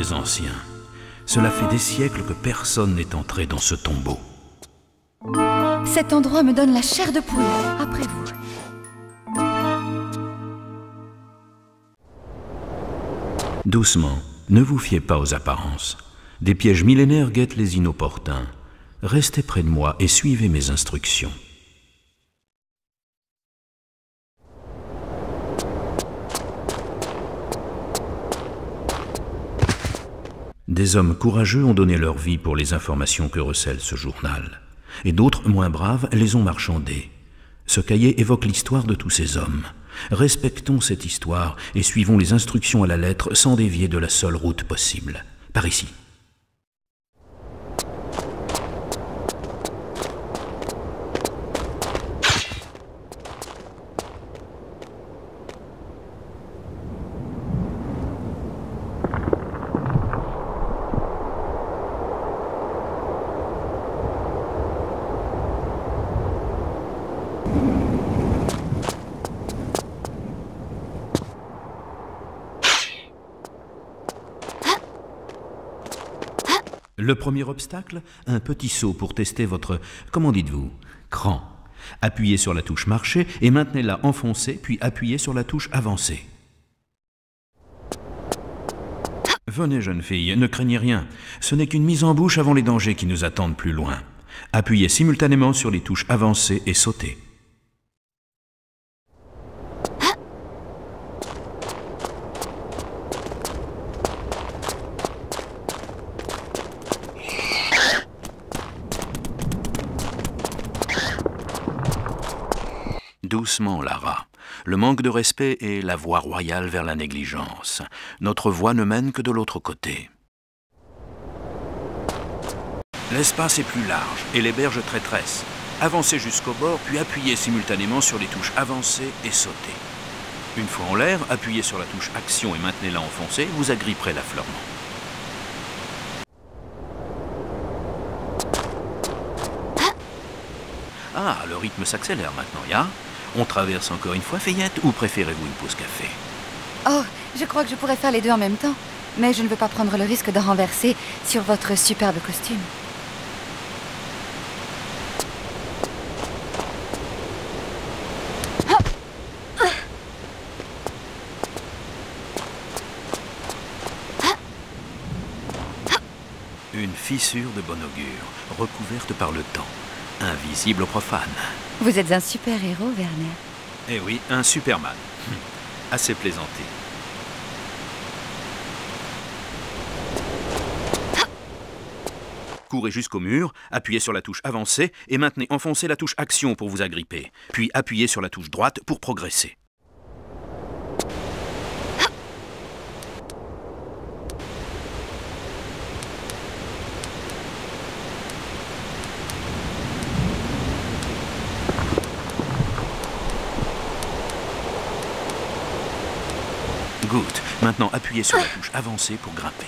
des anciens. Cela fait des siècles que personne n'est entré dans ce tombeau. Cet endroit me donne la chair de poule. Après vous. Doucement, ne vous fiez pas aux apparences. Des pièges millénaires guettent les inopportuns. Restez près de moi et suivez mes instructions. Des hommes courageux ont donné leur vie pour les informations que recèle ce journal, et d'autres, moins braves, les ont marchandées. Ce cahier évoque l'histoire de tous ces hommes. Respectons cette histoire et suivons les instructions à la lettre sans dévier de la seule route possible. Par ici. Le premier obstacle, un petit saut pour tester votre, comment dites-vous, cran. Appuyez sur la touche marcher et maintenez-la enfoncée, puis appuyez sur la touche avancée. Venez, jeune fille, ne craignez rien. Ce n'est qu'une mise en bouche avant les dangers qui nous attendent plus loin. Appuyez simultanément sur les touches avancée et sautez. Doucement, Lara. Le manque de respect est la voie royale vers la négligence. Notre voie ne mène que de l'autre côté. L'espace est plus large et les berges traîtresses. Avancez jusqu'au bord, puis appuyez simultanément sur les touches avancées et sautez. Une fois en l'air, appuyez sur la touche action et maintenez-la enfoncée, vous agripperez l'affleurement. Ah, le rythme s'accélère maintenant, ya On traverse encore une fois Fayette ou préférez-vous une pause café? Oh, je crois que je pourrais faire les deux en même temps. Mais je ne veux pas prendre le risque de renverser sur votre superbe costume. Une fissure de bon augure, recouverte par le temps, invisible aux profanes. Vous êtes un super-héros, Werner. Eh oui, un Superman. Assez plaisanté. Courez jusqu'au mur, appuyez sur la touche avancée et maintenez enfoncée la touche action pour vous agripper. Puis appuyez sur la touche droite pour progresser. Maintenant, appuyez sur la touche avancée pour grimper.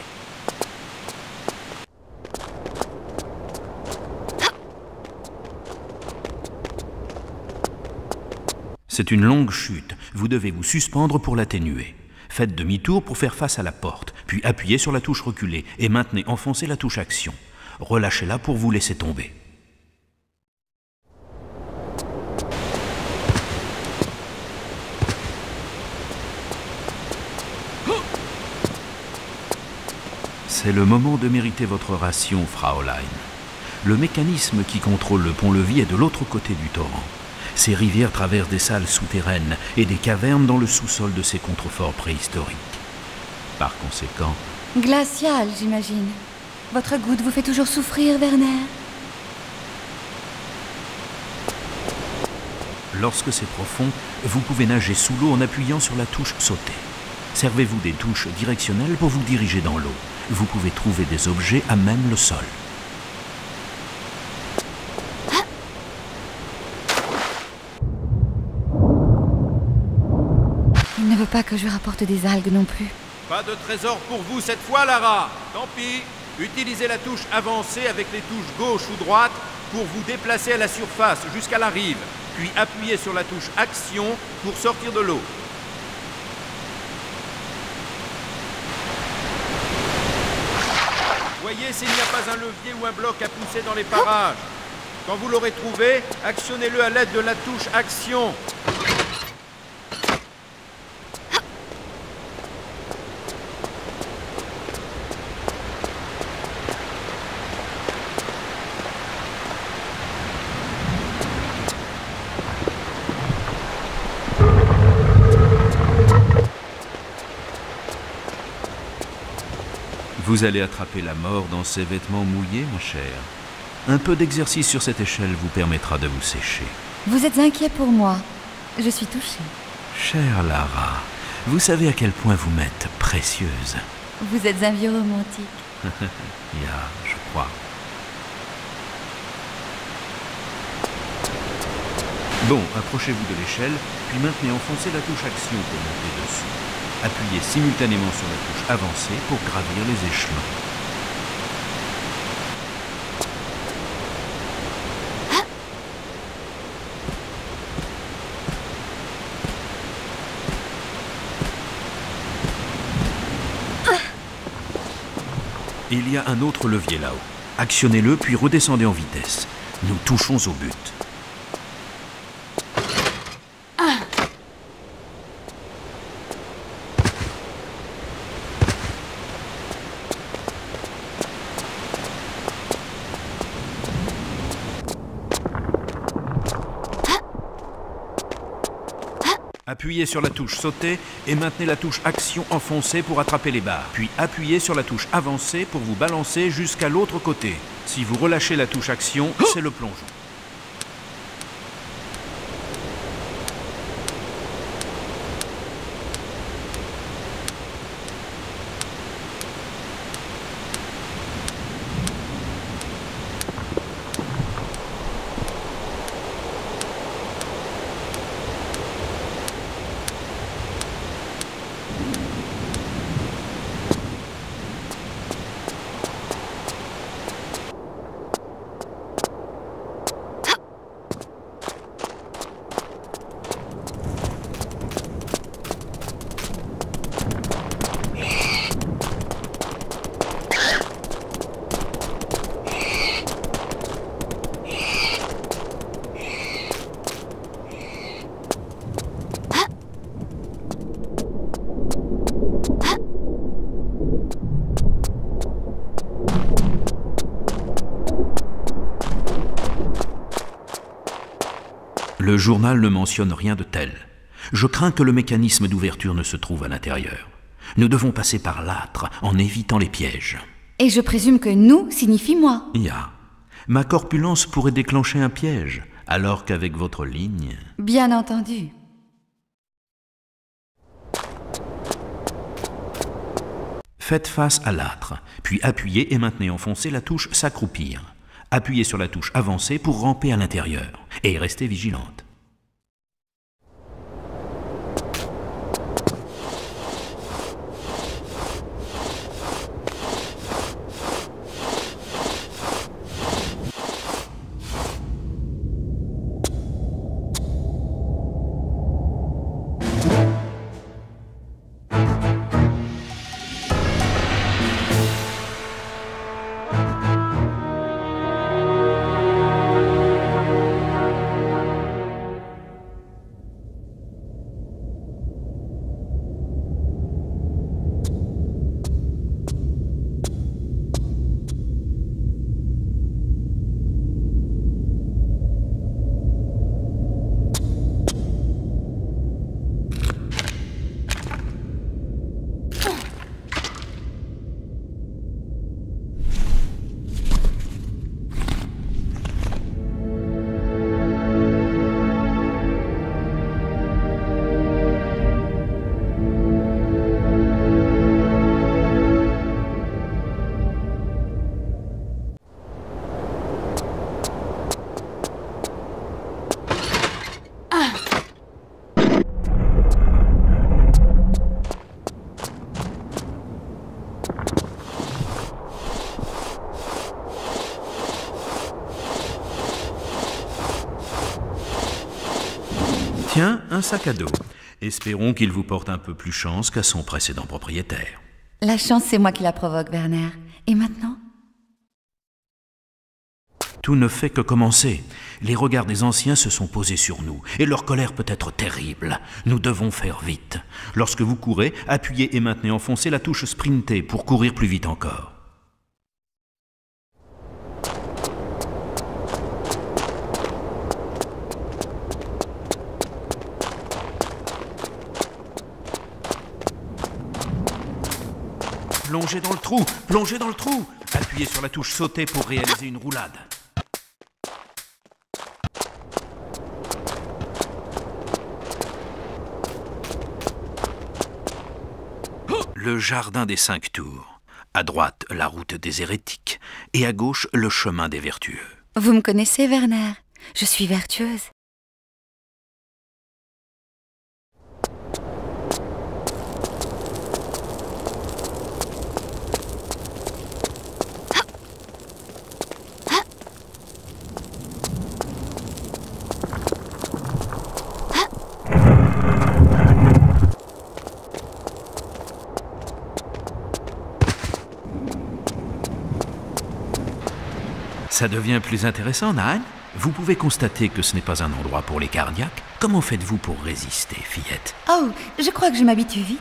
C'est une longue chute. Vous devez vous suspendre pour l'atténuer. Faites demi-tour pour faire face à la porte, puis appuyez sur la touche reculée et maintenez enfoncée la touche action. Relâchez-la pour vous laisser tomber. C'est le moment de mériter votre ration, Fraulein. Le mécanisme qui contrôle le pont-levis est de l'autre côté du torrent. Ces rivières traversent des salles souterraines et des cavernes dans le sous-sol de ces contreforts préhistoriques. Par conséquent, Glacial, j'imagine. Votre goutte vous fait toujours souffrir, Werner lorsque c'est profond, vous pouvez nager sous l'eau en appuyant sur la touche sauter. Servez-vous des touches directionnelles pour vous diriger dans l'eau. Vous pouvez trouver des objets à même le sol. Il ne veut pas que je rapporte des algues non plus. Pas de trésor pour vous cette fois, Lara. Tant pis. Utilisez la touche avancée avec les touches gauche ou droite pour vous déplacer à la surface jusqu'à la rive. Puis appuyez sur la touche action pour sortir de l'eau. Regardez s'il n'y a pas un levier ou un bloc à pousser dans les parages. Quand vous l'aurez trouvé, actionnez-le à l'aide de la touche Action. Vous allez attraper la mort dans ces vêtements mouillés, ma chère. Un peu d'exercice sur cette échelle vous permettra de vous sécher. Vous êtes inquiet pour moi. Je suis touchée. Chère Lara, vous savez à quel point vous m'êtes précieuse. Vous êtes un vieux romantique. Ya, je crois. Bon, approchez-vous de l'échelle, puis maintenez enfoncez la touche action pour monter dessus. Appuyez simultanément sur la touche avancée pour gravir les échelons. Il y a un autre levier là-haut. Actionnez-le puis redescendez en vitesse. Nous touchons au but. Appuyez sur la touche sauter et maintenez la touche action enfoncée pour attraper les barres. Puis appuyez sur la touche avancer pour vous balancer jusqu'à l'autre côté. Si vous relâchez la touche action, c'est le plongeon. Journal ne mentionne rien de tel. Je crains que le mécanisme d'ouverture ne se trouve à l'intérieur. Nous devons passer par l'âtre en évitant les pièges. Et je présume que nous signifie moi. Ya, ma corpulence pourrait déclencher un piège, alors qu'avec votre ligne... Bien entendu. Faites face à l'âtre, puis appuyez et maintenez enfoncé la touche s'accroupir. Appuyez sur la touche avancée pour ramper à l'intérieur, et restez vigilante. Un sac à dos. Espérons qu'il vous porte un peu plus chance qu'à son précédent propriétaire. La chance, c'est moi qui la provoque, Werner. Et maintenant? Tout ne fait que commencer. Les regards des anciens se sont posés sur nous, et leur colère peut être terrible. Nous devons faire vite. Lorsque vous courez, appuyez et maintenez enfoncez la touche sprinter pour courir plus vite encore. Plongez dans le trou Plongez dans le trou Appuyez sur la touche sauter pour réaliser une roulade. Le jardin des cinq tours. À droite, la route des hérétiques. Et à gauche, le chemin des vertueux. Vous me connaissez, Werner Je suis vertueuse. Ça devient plus intéressant, Nan Vous pouvez constater que ce n'est pas un endroit pour les cardiaques. Comment faites-vous pour résister, fillette? Oh, je crois que je m'habitue vite.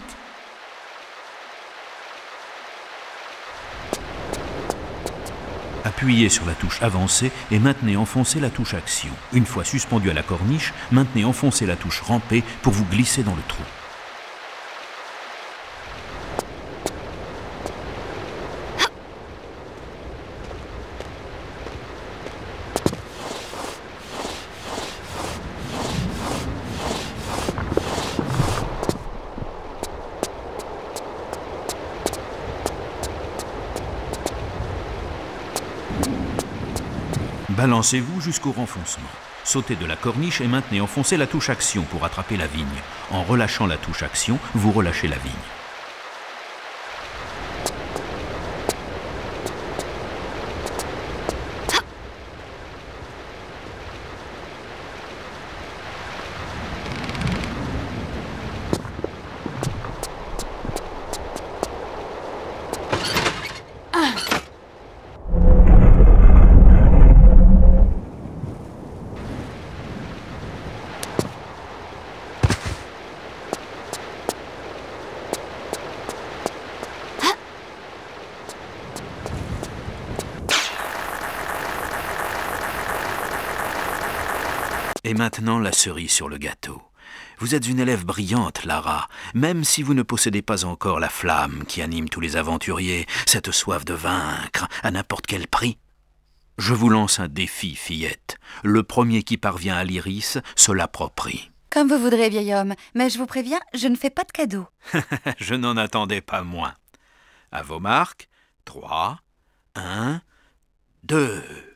Appuyez sur la touche avancée et maintenez enfoncée la touche action. Une fois suspendu à la corniche, maintenez enfoncée la touche rampée pour vous glisser dans le trou. Balancez-vous jusqu'au renfoncement. Sautez de la corniche et maintenez enfoncez la touche action pour attraper la vigne. En relâchant la touche action, vous relâchez la vigne. Et maintenant la cerise sur le gâteau. Vous êtes une élève brillante, Lara, même si vous ne possédez pas encore la flamme qui anime tous les aventuriers, cette soif de vaincre à n'importe quel prix. Je vous lance un défi, fillette. Le premier qui parvient à l'iris se l'approprie. Comme vous voudrez, vieil homme, mais je vous préviens, je ne fais pas de cadeaux. je n'en attendais pas moins. À vos marques, 3, 1, 2.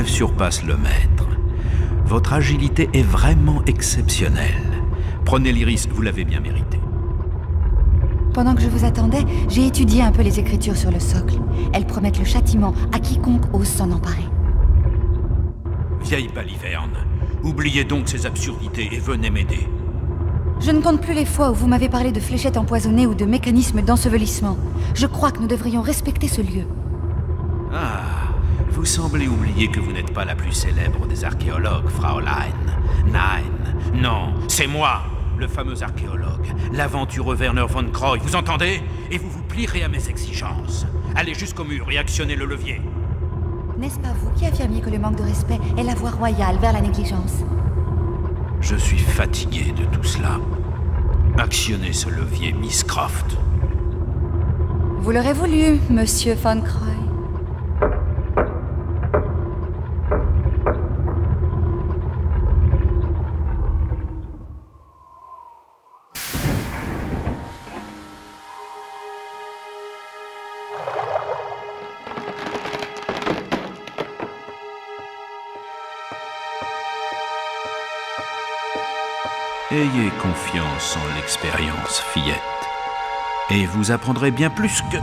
L'élève surpasse le maître. Votre agilité est vraiment exceptionnelle. Prenez l'iris, vous l'avez bien mérité. Pendant que je vous attendais, j'ai étudié un peu les écritures sur le socle. Elles promettent le châtiment à quiconque ose s'en emparer. Vieille baliverne, oubliez donc ces absurdités et venez m'aider. Je ne compte plus les fois où vous m'avez parlé de fléchettes empoisonnées ou de mécanismes d'ensevelissement. Je crois que nous devrions respecter ce lieu. Vous semblez oublier que vous n'êtes pas la plus célèbre des archéologues, Fraulein. Nein, non, c'est moi, le fameux archéologue, l'aventureux Werner von Croy, vous entendez? Et vous vous plierez à mes exigences. Allez jusqu'au mur et actionnez le levier. N'est-ce pas vous qui affirmiez que le manque de respect est la voie royale vers la négligence? Je suis fatigué de tout cela. Actionnez ce levier, Miss Croft. Vous l'aurez voulu, monsieur von Croy. L'expérience, fillette. Et vous apprendrez bien plus que...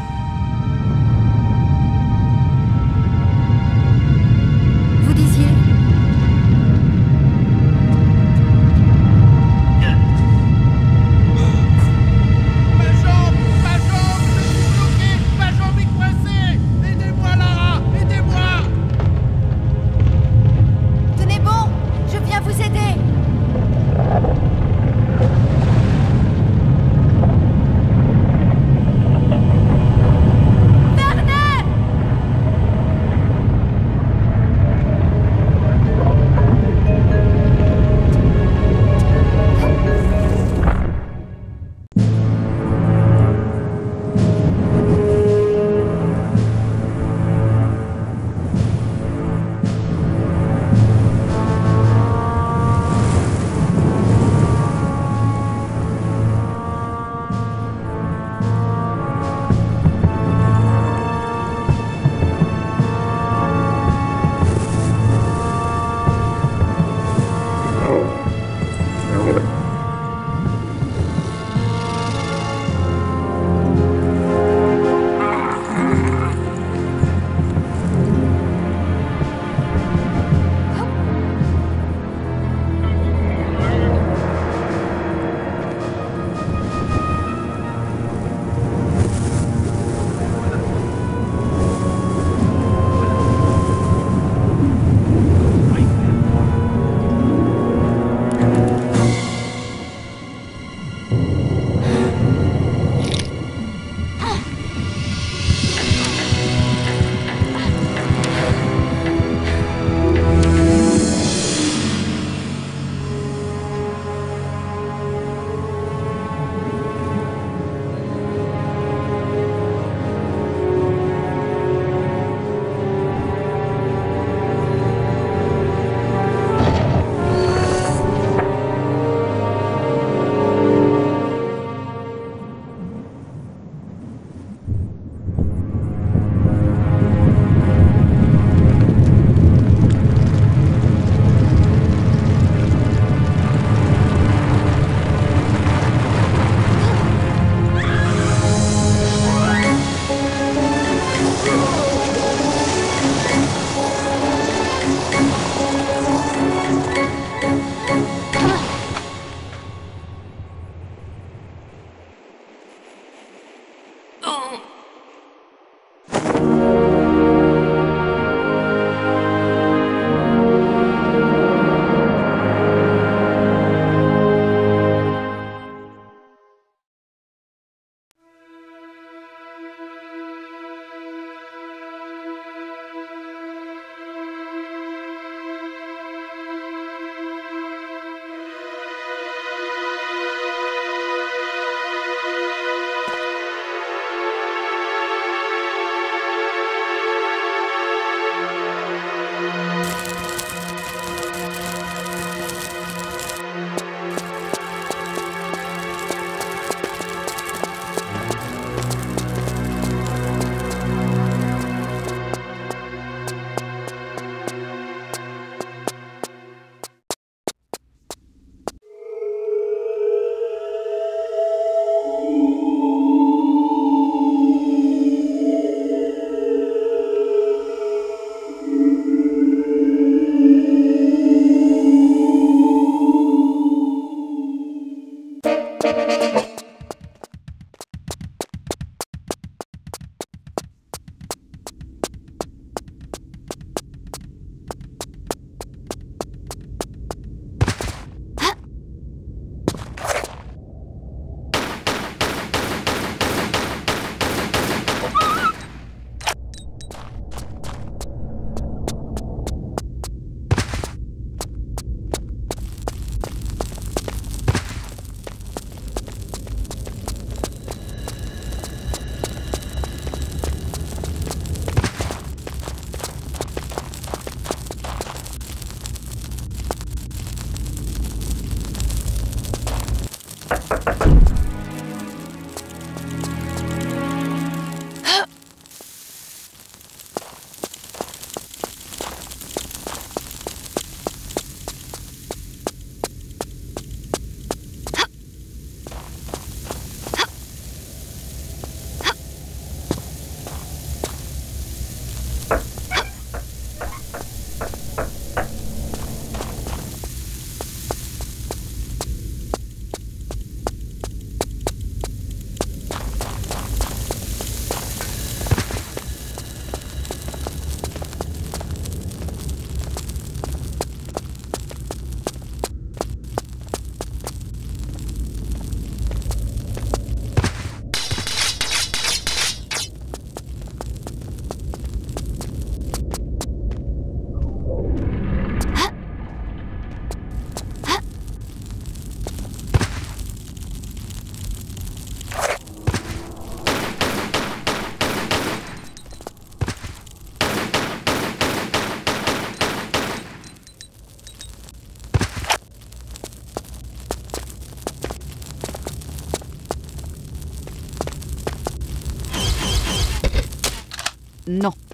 Non.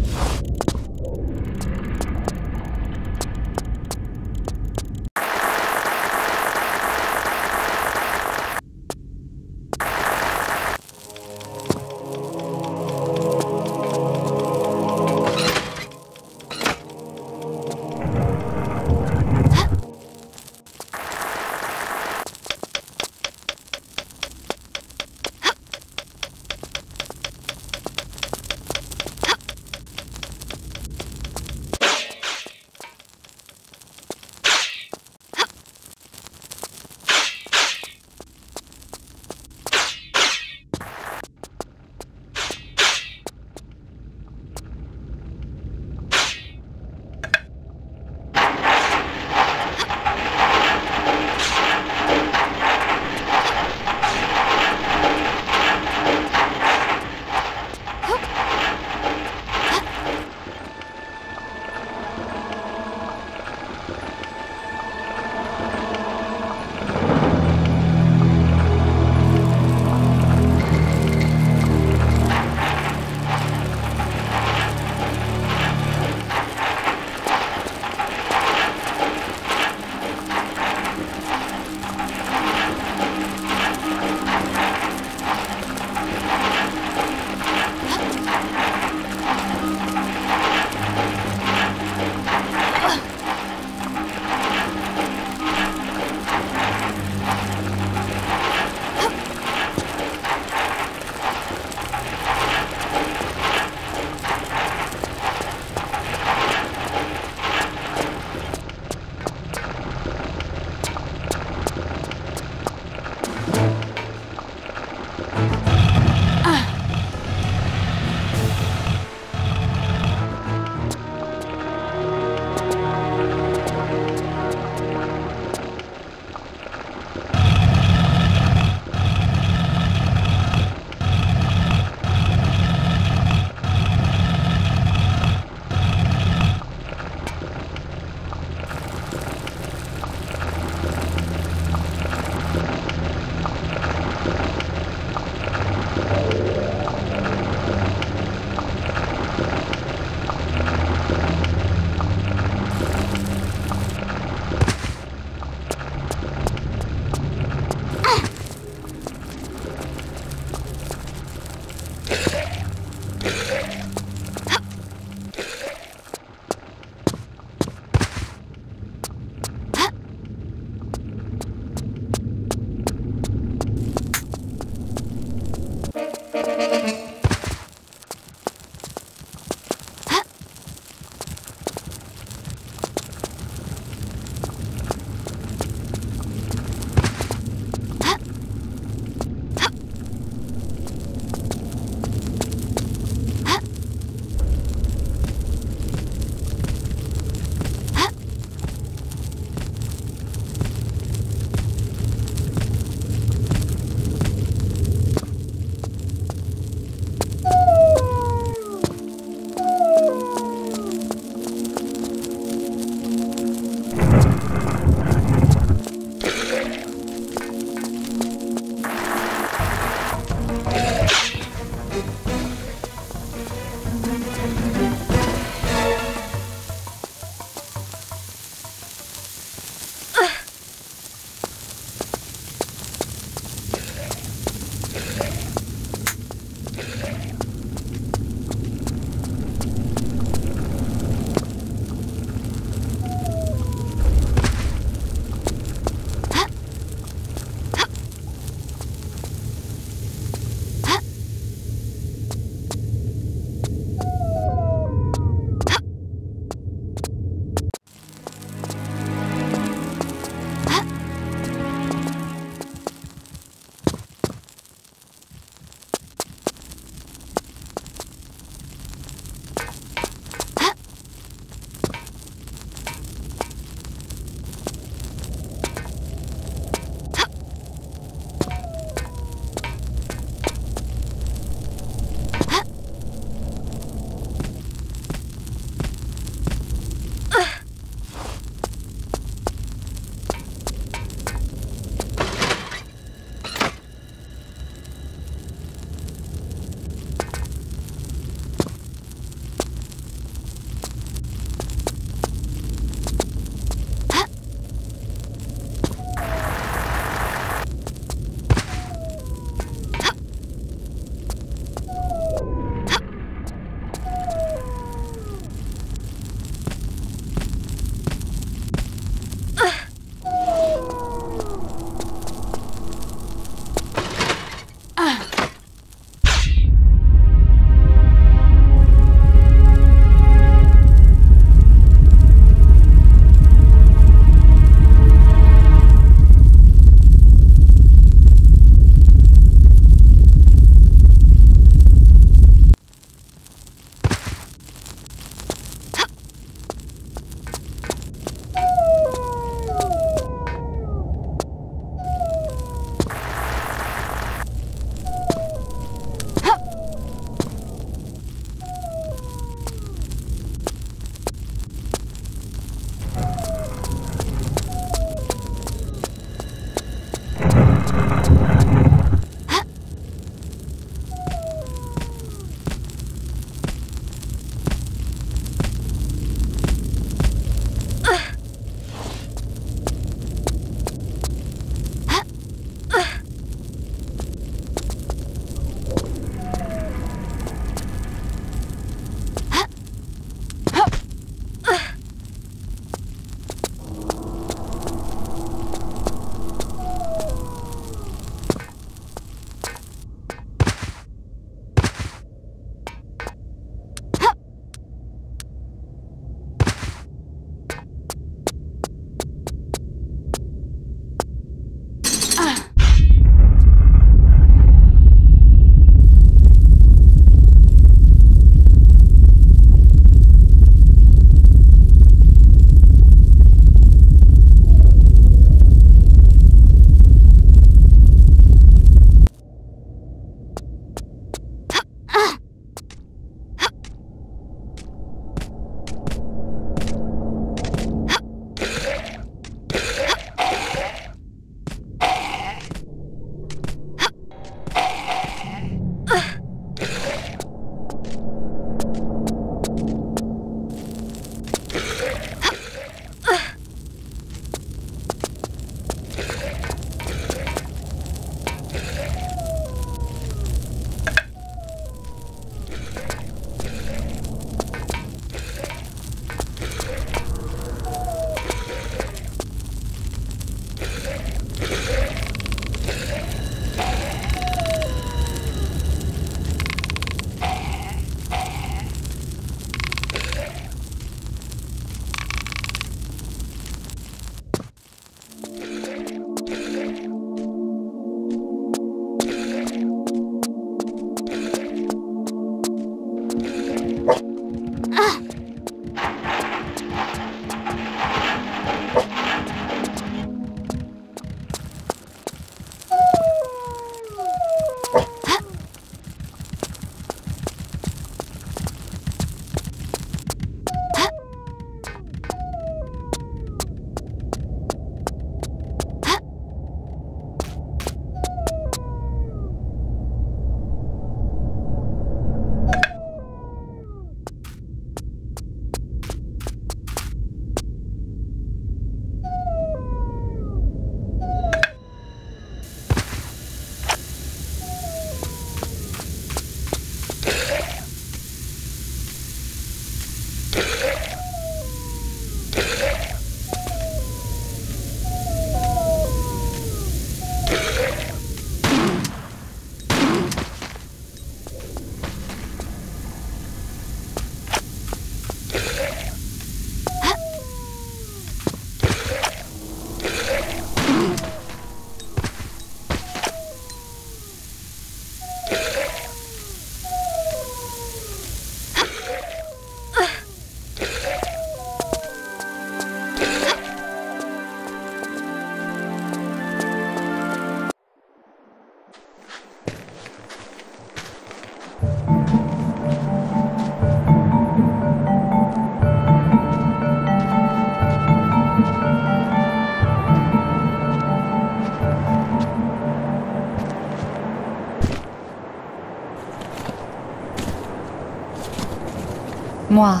Moi,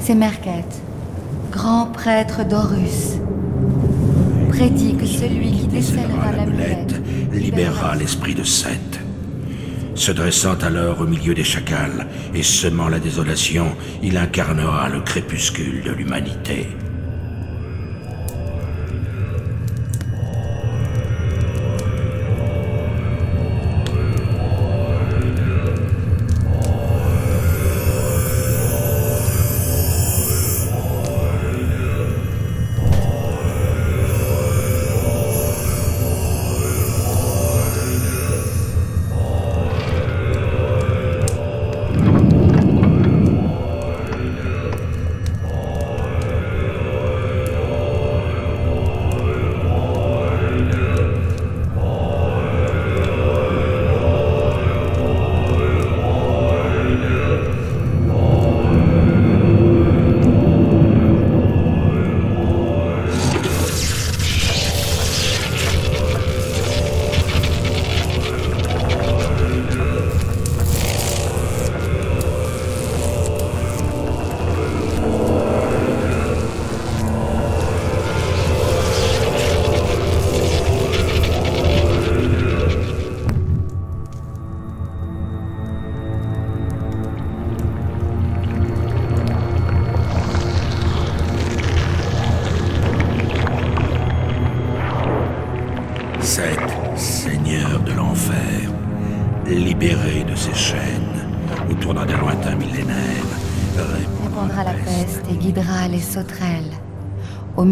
c'est Merket, grand prêtre d'Horus. Prédit que celui qui décèlera l'amulette libérera l'esprit de Seth. Se dressant alors au milieu des chacals et semant la désolation, il incarnera le crépuscule de l'humanité.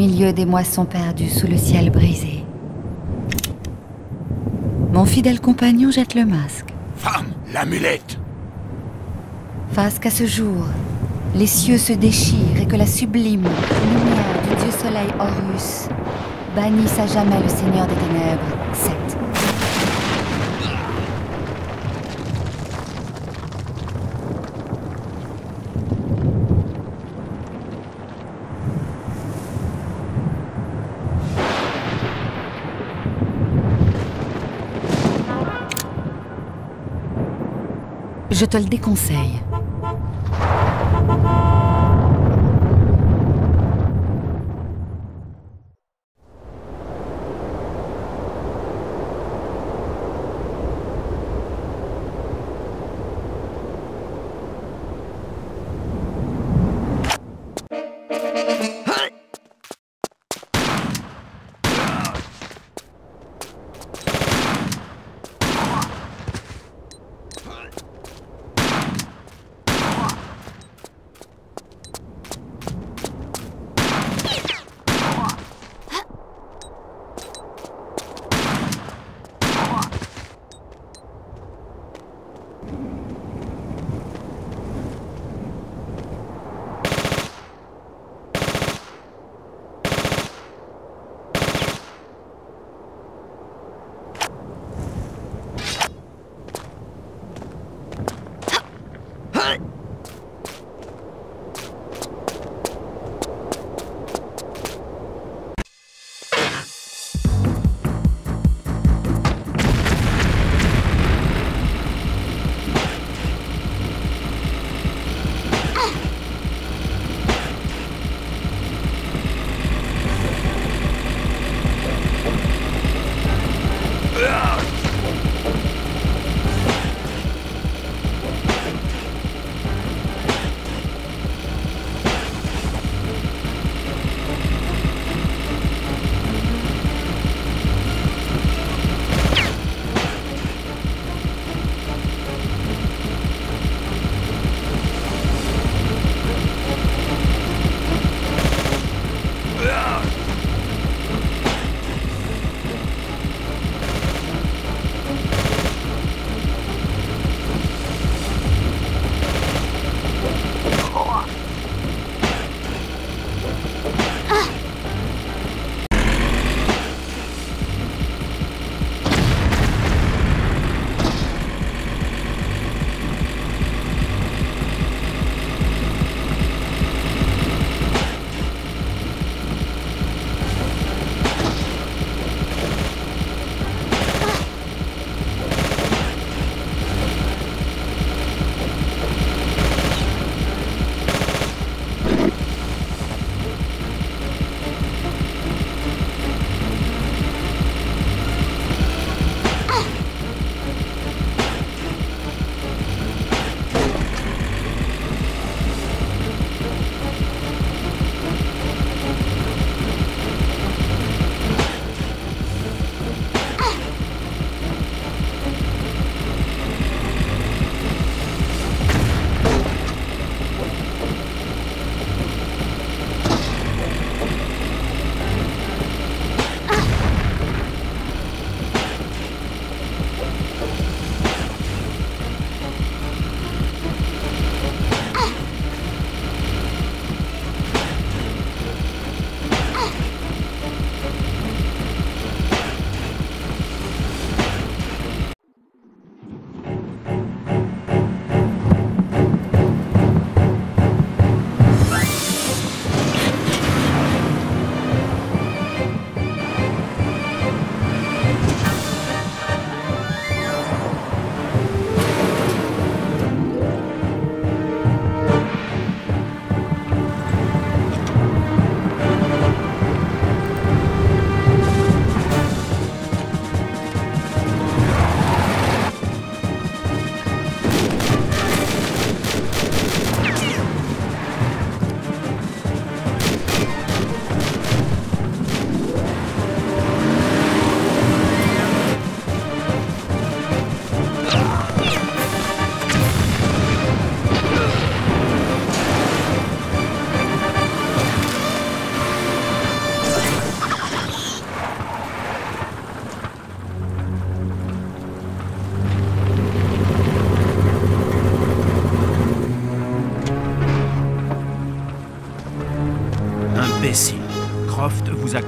Milieu des moissons perdues sous le ciel brisé. Mon fidèle compagnon jette le masque. Femme, l'amulette Face qu'à ce jour, les cieux se déchirent et que la sublime lumière du dieu soleil Horus bannisse à jamais le seigneur des ténèbres, Seth. Je te le déconseille.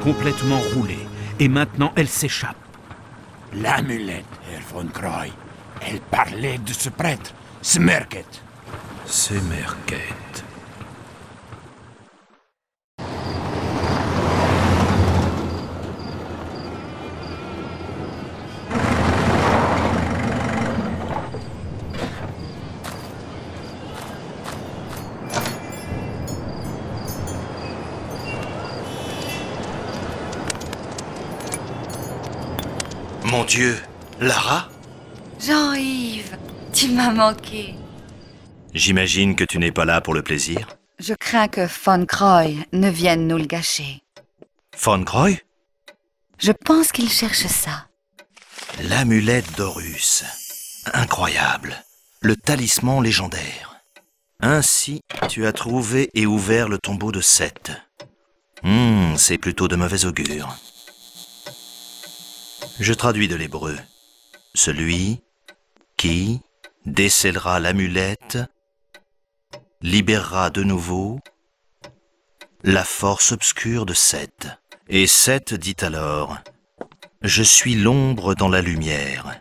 Complètement roulé. Et maintenant, elle s'échappe. L'amulette, Herr von Croy. Elle parlait de ce prêtre, Smerket. Semerket. Mon Dieu, Lara Jean-Yves, tu m'as manqué. J'imagine que tu n'es pas là pour le plaisir. Je crains que Von Croy ne vienne nous le gâcher. Von Croy Je pense qu'il cherche ça. L'amulette d'Horus. Incroyable. Le talisman légendaire. Ainsi, tu as trouvé et ouvert le tombeau de Seth. Hmm, c'est plutôt de mauvais augure. Je traduis de l'hébreu. Celui qui décèlera l'amulette libérera de nouveau la force obscure de Seth. Et Seth dit alors, Je suis l'ombre dans la lumière.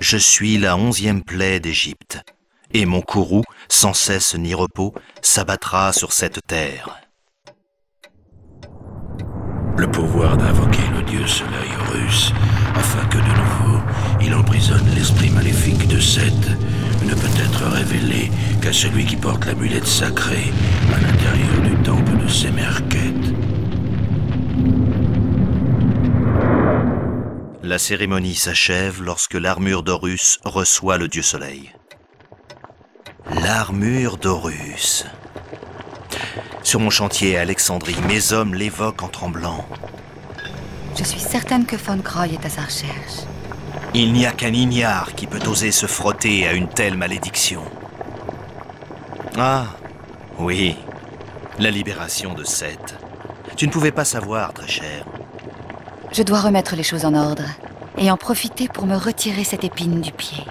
Je suis la onzième plaie d'Égypte, et mon courroux, sans cesse ni repos, s'abattra sur cette terre. Le pouvoir d'invoquer dieu soleil russe, afin que de nouveau il emprisonne l'esprit maléfique de Seth, ne peut être révélé qu'à celui qui porte l'amulette sacrée à l'intérieur du temple de Semerket. La cérémonie s'achève lorsque l'armure d'Horus reçoit le dieu soleil. L'armure d'Horus. Sur mon chantier à Alexandrie, mes hommes l'évoquent en tremblant. Je suis certaine que Von Croy est à sa recherche. Il n'y a qu'un ignare qui peut oser se frotter à une telle malédiction. Ah, oui, la libération de Seth. Tu ne pouvais pas savoir, très cher. Je dois remettre les choses en ordre et en profiter pour me retirer cette épine du pied.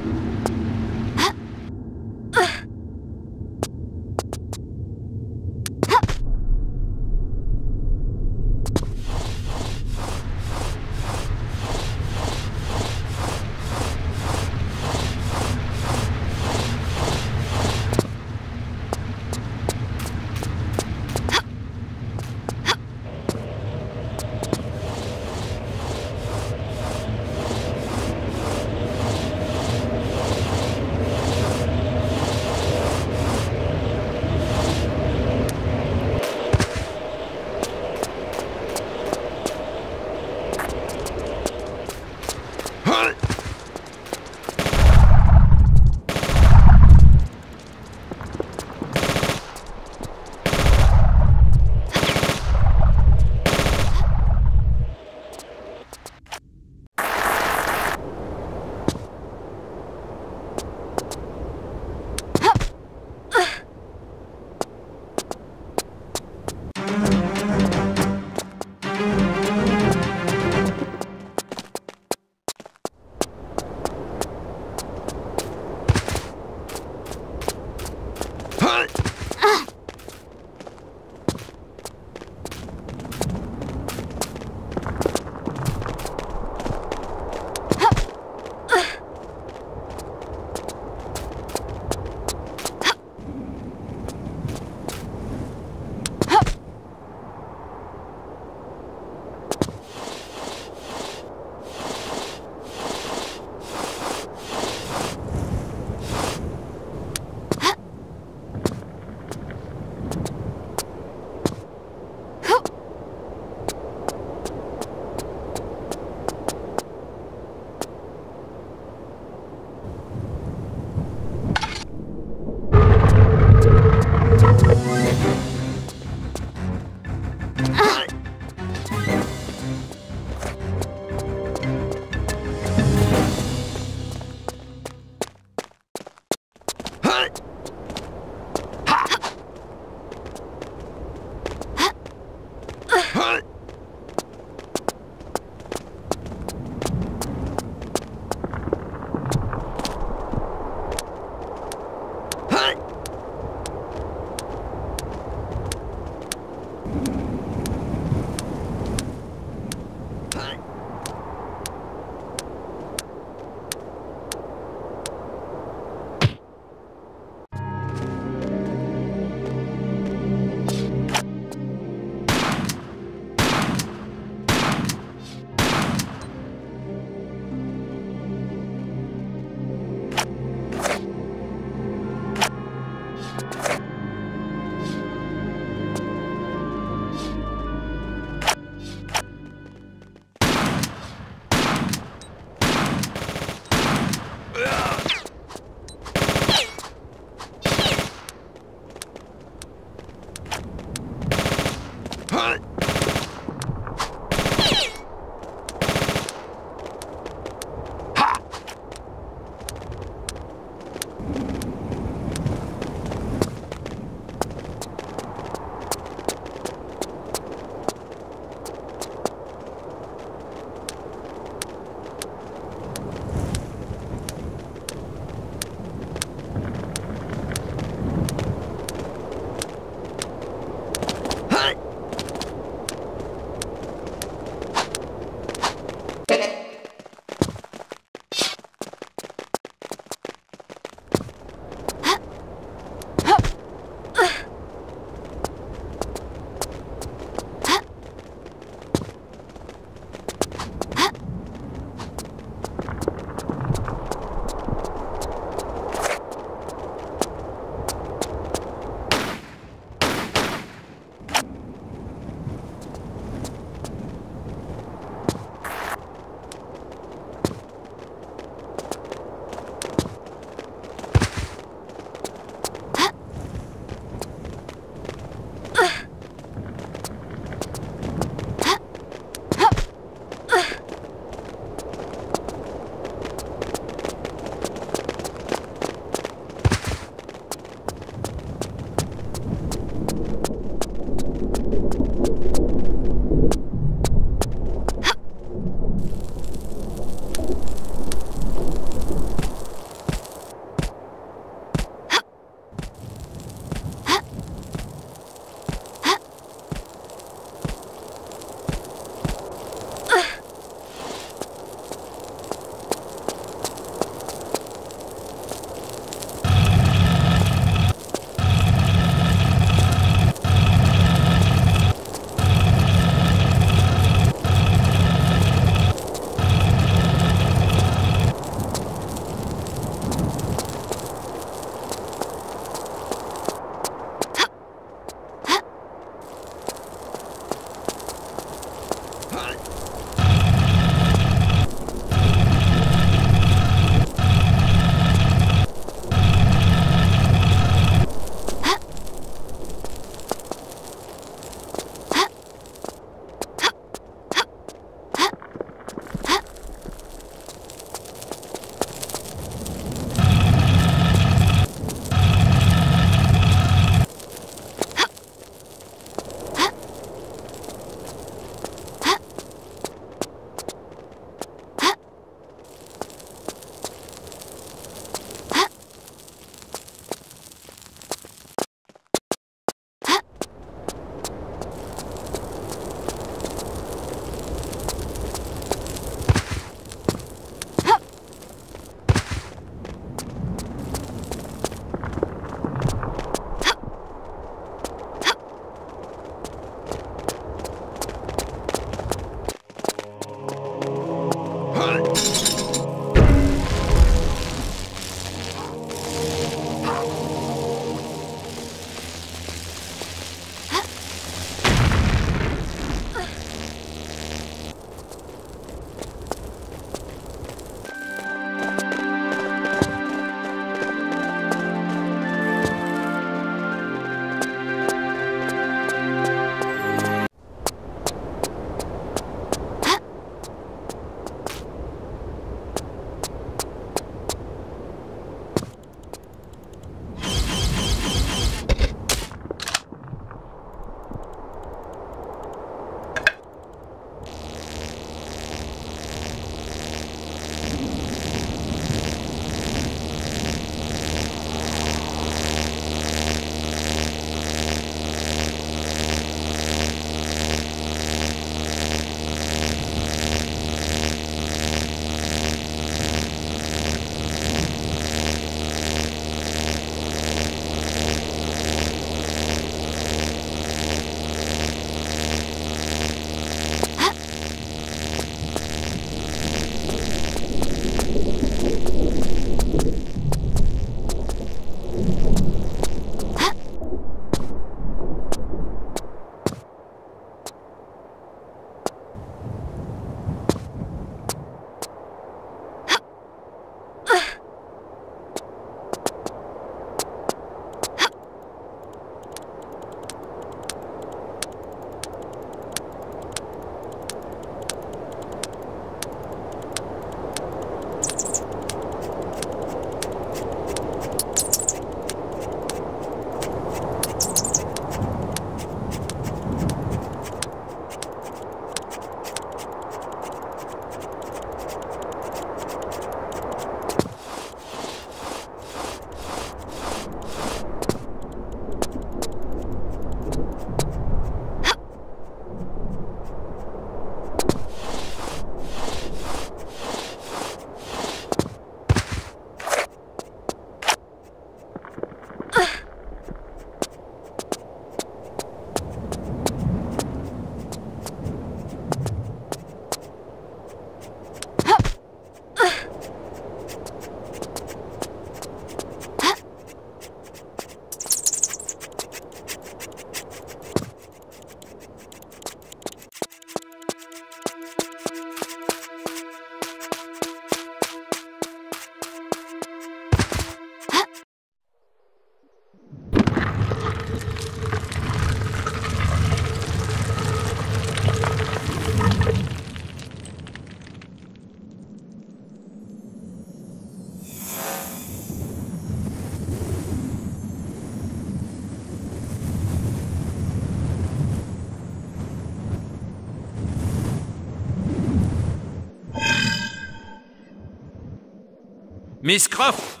Miss Croft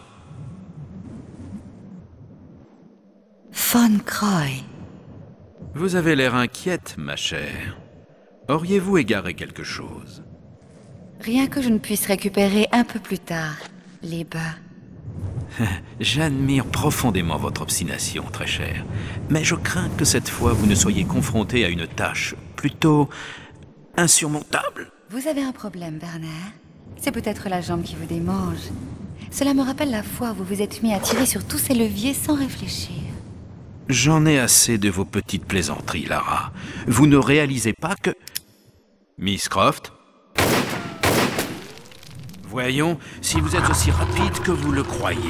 Von Croy. Vous avez l'air inquiète, ma chère. Auriez-vous égaré quelque chose? Rien que je ne puisse récupérer un peu plus tard les bas. J'admire profondément votre obstination, très chère. Mais je crains que cette fois vous ne soyez confronté à une tâche plutôt insurmontable. Vous avez un problème, Bernard C'est peut-être la jambe qui vous démange. Cela me rappelle la fois où vous vous êtes mis à tirer sur tous ces leviers sans réfléchir. J'en ai assez de vos petites plaisanteries, Lara. Vous ne réalisez pas que... Miss Croft Voyons si vous êtes aussi rapide que vous le croyez.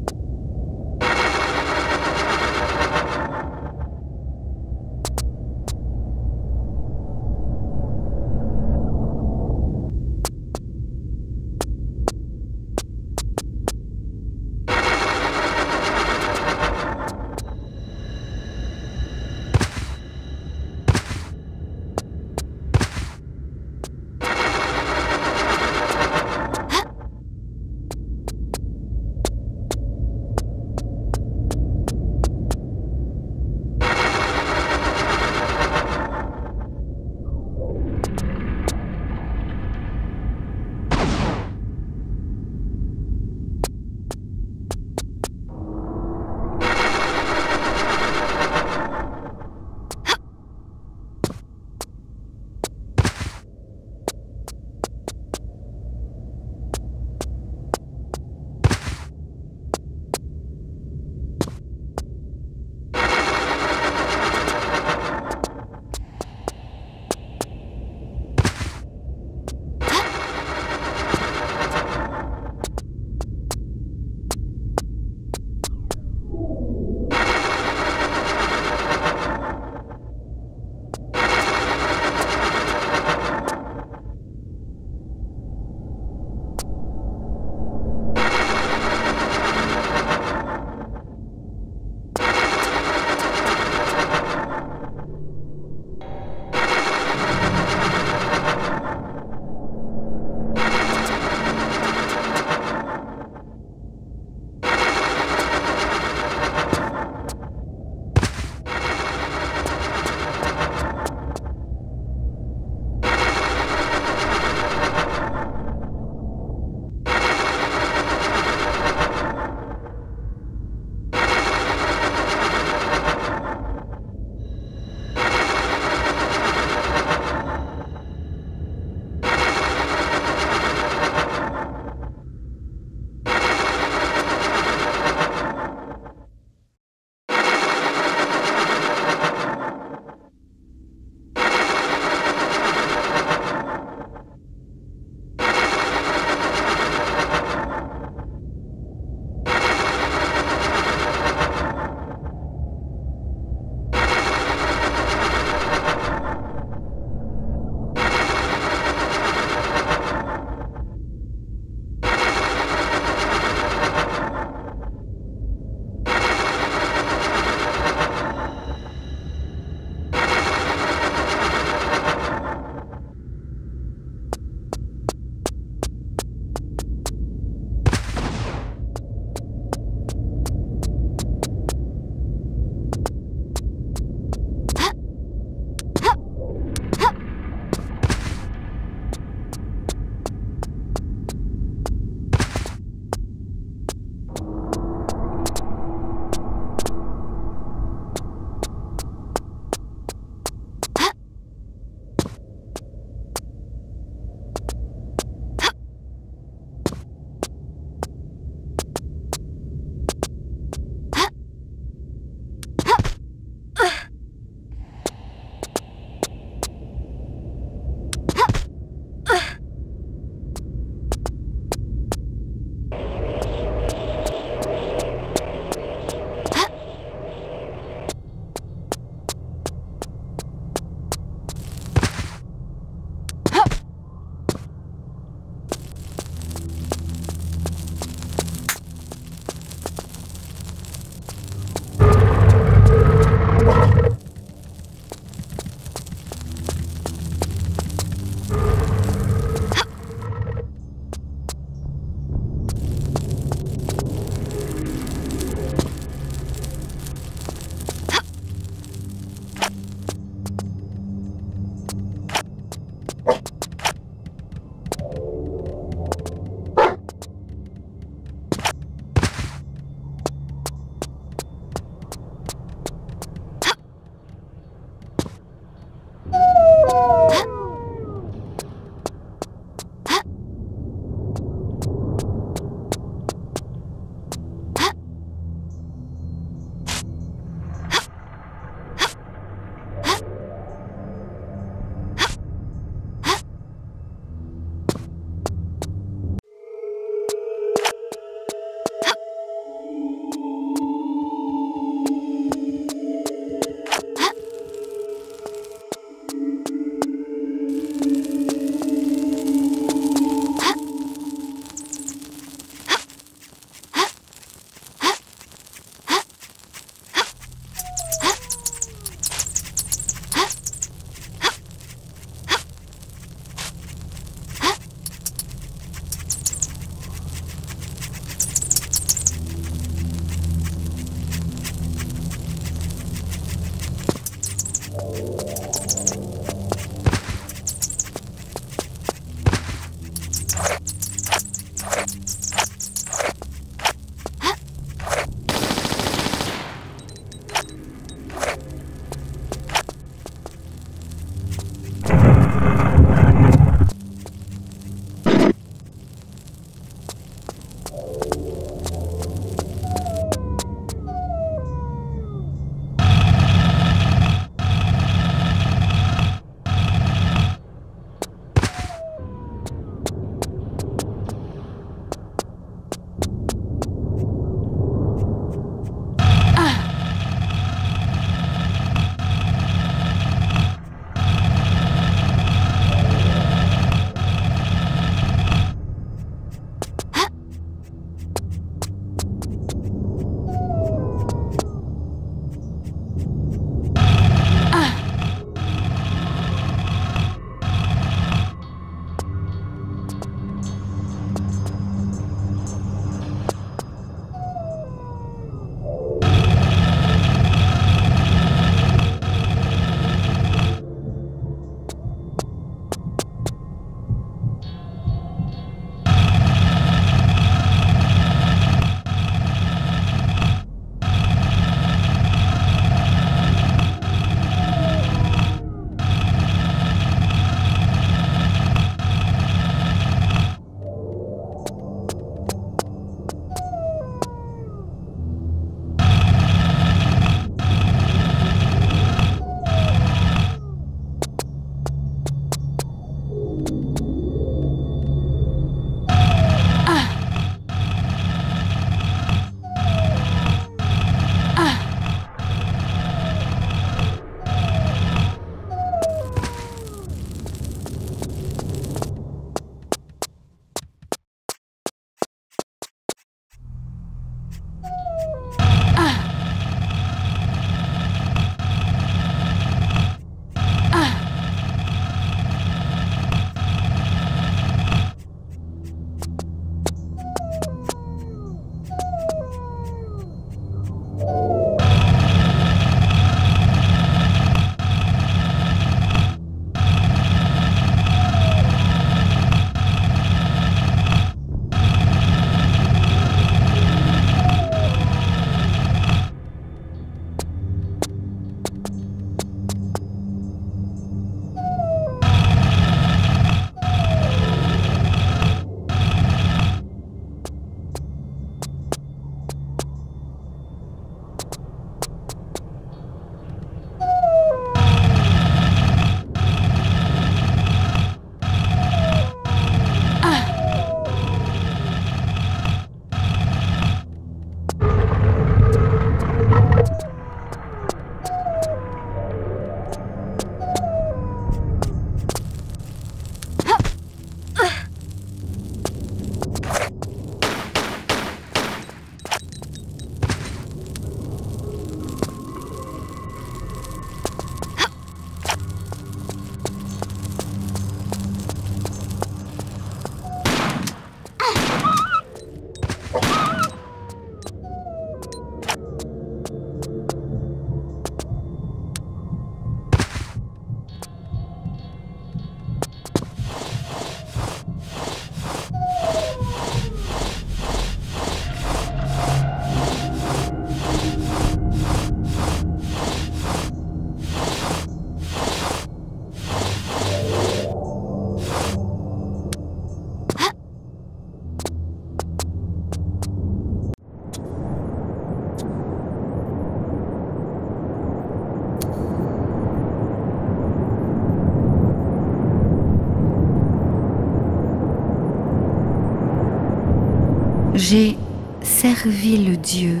J'ai servi le dieu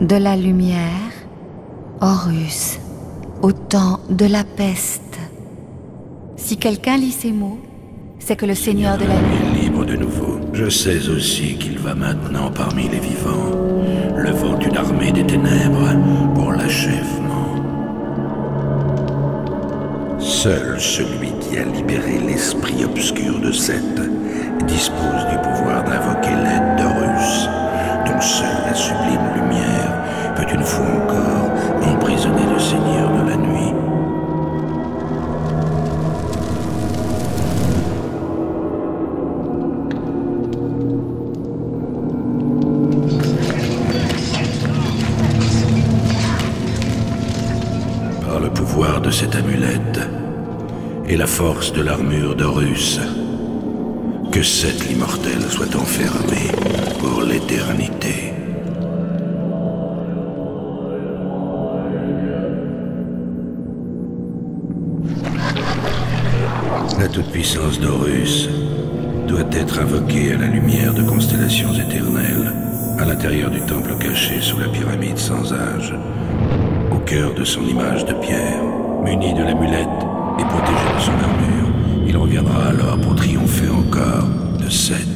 de la lumière, Horus, au temps de la peste. Si quelqu'un lit ces mots, c'est que le Seigneur de la nuit est libre de nouveau. Je sais aussi qu'il va maintenant parmi les vivants, levant une armée des ténèbres pour l'achèvement. Seul celui qui a libéré l'esprit obscur de Seth dispose du pouvoir d'invoquer l'aide la force de l'armure d'Horus. Que cette l'immortel soit enfermé pour l'éternité. La toute-puissance d'Horus doit être invoquée à la lumière de constellations éternelles, à l'intérieur du temple caché sous la pyramide sans âge, au cœur de son image de pierre, muni de l'amulette et protégé de son armure. Il reviendra alors pour triompher encore de Seth.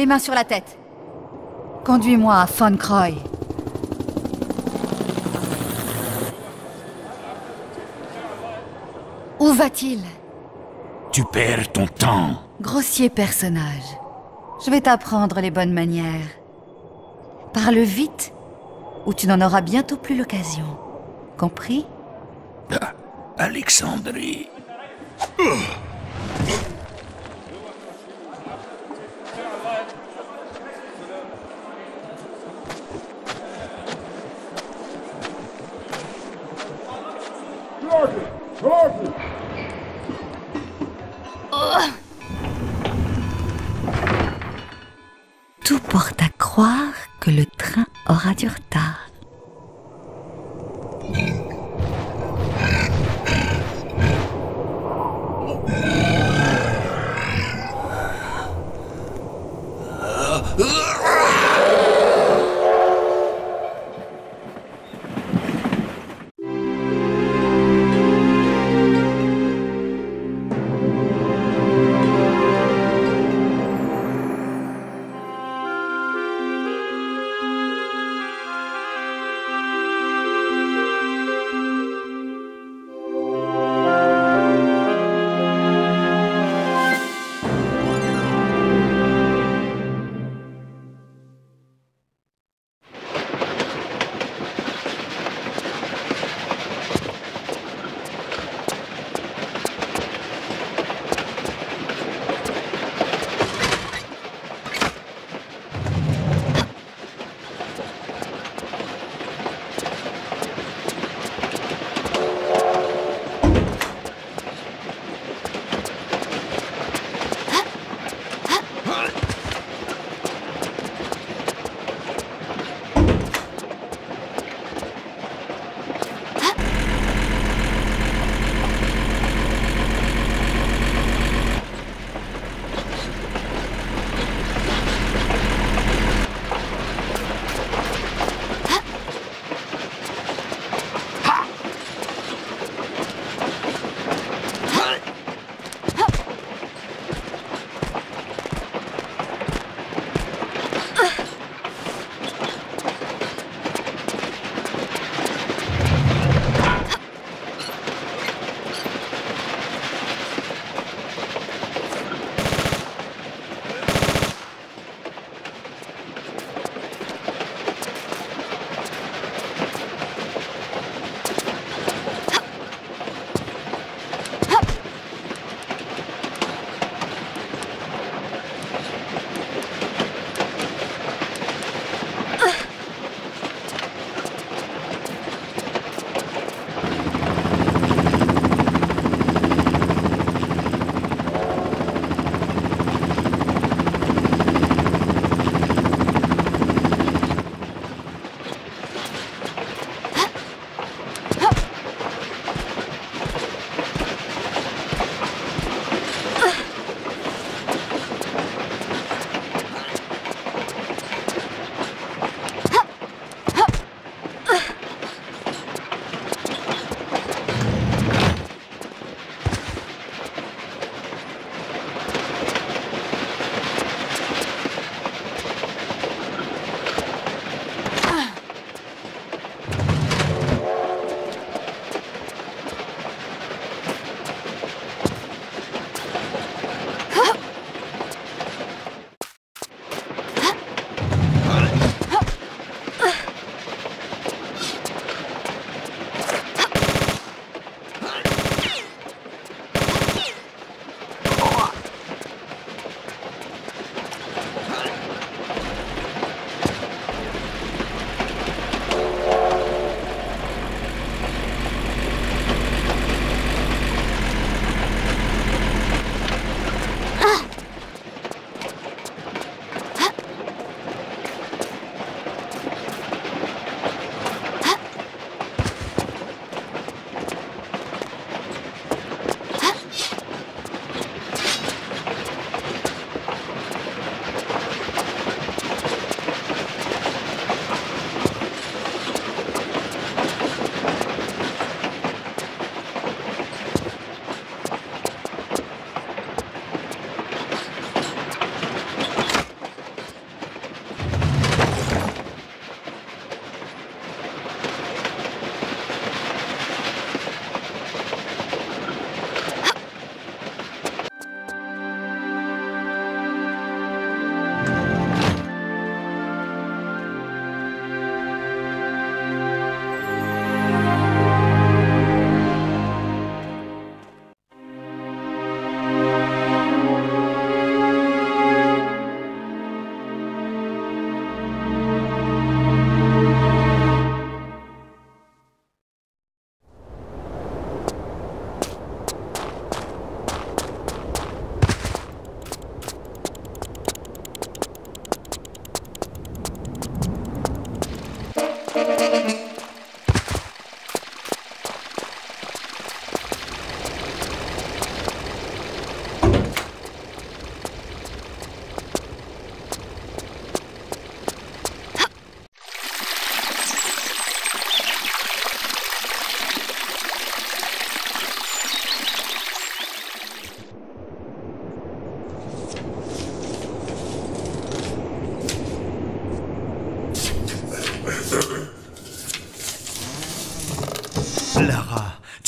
Les mains sur la tête. Conduis-moi à Foncroy. Où va-t-il? Tu perds ton temps. Grossier personnage. Je vais t'apprendre les bonnes manières. Parle vite, ou tu n'en auras bientôt plus l'occasion. Compris? Ah, Alexandrie.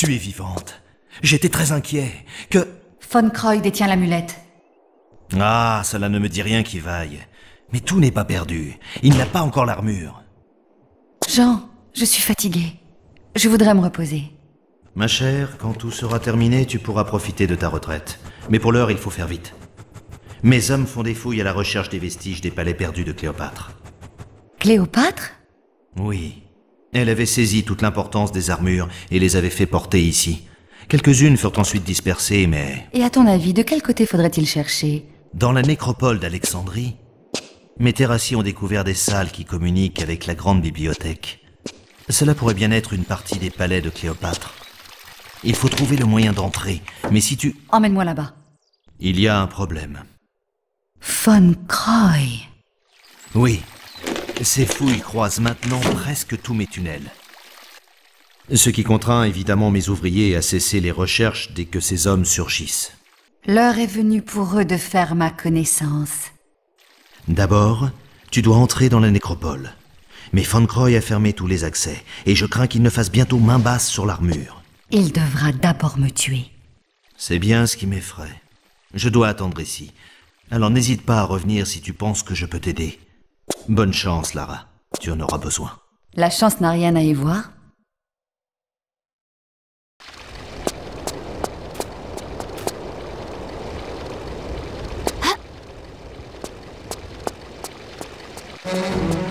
Tu es vivante. J'étais très inquiet. Que... Von Croy détient l'amulette. Ah, cela ne me dit rien qui vaille. Mais tout n'est pas perdu. Il n'a pas encore l'armure. Jean, je suis fatiguée. Je voudrais me reposer. Ma chère, quand tout sera terminé, tu pourras profiter de ta retraite. Mais pour l'heure, il faut faire vite. Mes hommes font des fouilles à la recherche des vestiges des palais perdus de Cléopâtre. Cléopâtre? Oui. Elle avait saisi toute l'importance des armures et les avait fait porter ici. Quelques-unes furent ensuite dispersées, mais... Et à ton avis, de quel côté faudrait-il chercher? Dans la nécropole d'Alexandrie, mes terrassiers ont découvert des salles qui communiquent avec la grande bibliothèque. Cela pourrait bien être une partie des palais de Cléopâtre. Il faut trouver le moyen d'entrer, mais si tu... Emmène-moi là-bas. Il y a un problème. Von Croy. Oui, ces fouilles croisent maintenant presque tous mes tunnels. Ce qui contraint évidemment mes ouvriers à cesser les recherches dès que ces hommes surgissent. L'heure est venue pour eux de faire ma connaissance. D'abord, tu dois entrer dans la nécropole. Mais Von Croy a fermé tous les accès, et je crains qu'il ne fasse bientôt main basse sur l'armure. Il devra d'abord me tuer. C'est bien ce qui m'effraie. Je dois attendre ici. Alors n'hésite pas à revenir si tu penses que je peux t'aider. Bonne chance, Lara. Tu en auras besoin. La chance n'a rien à y voir. Ah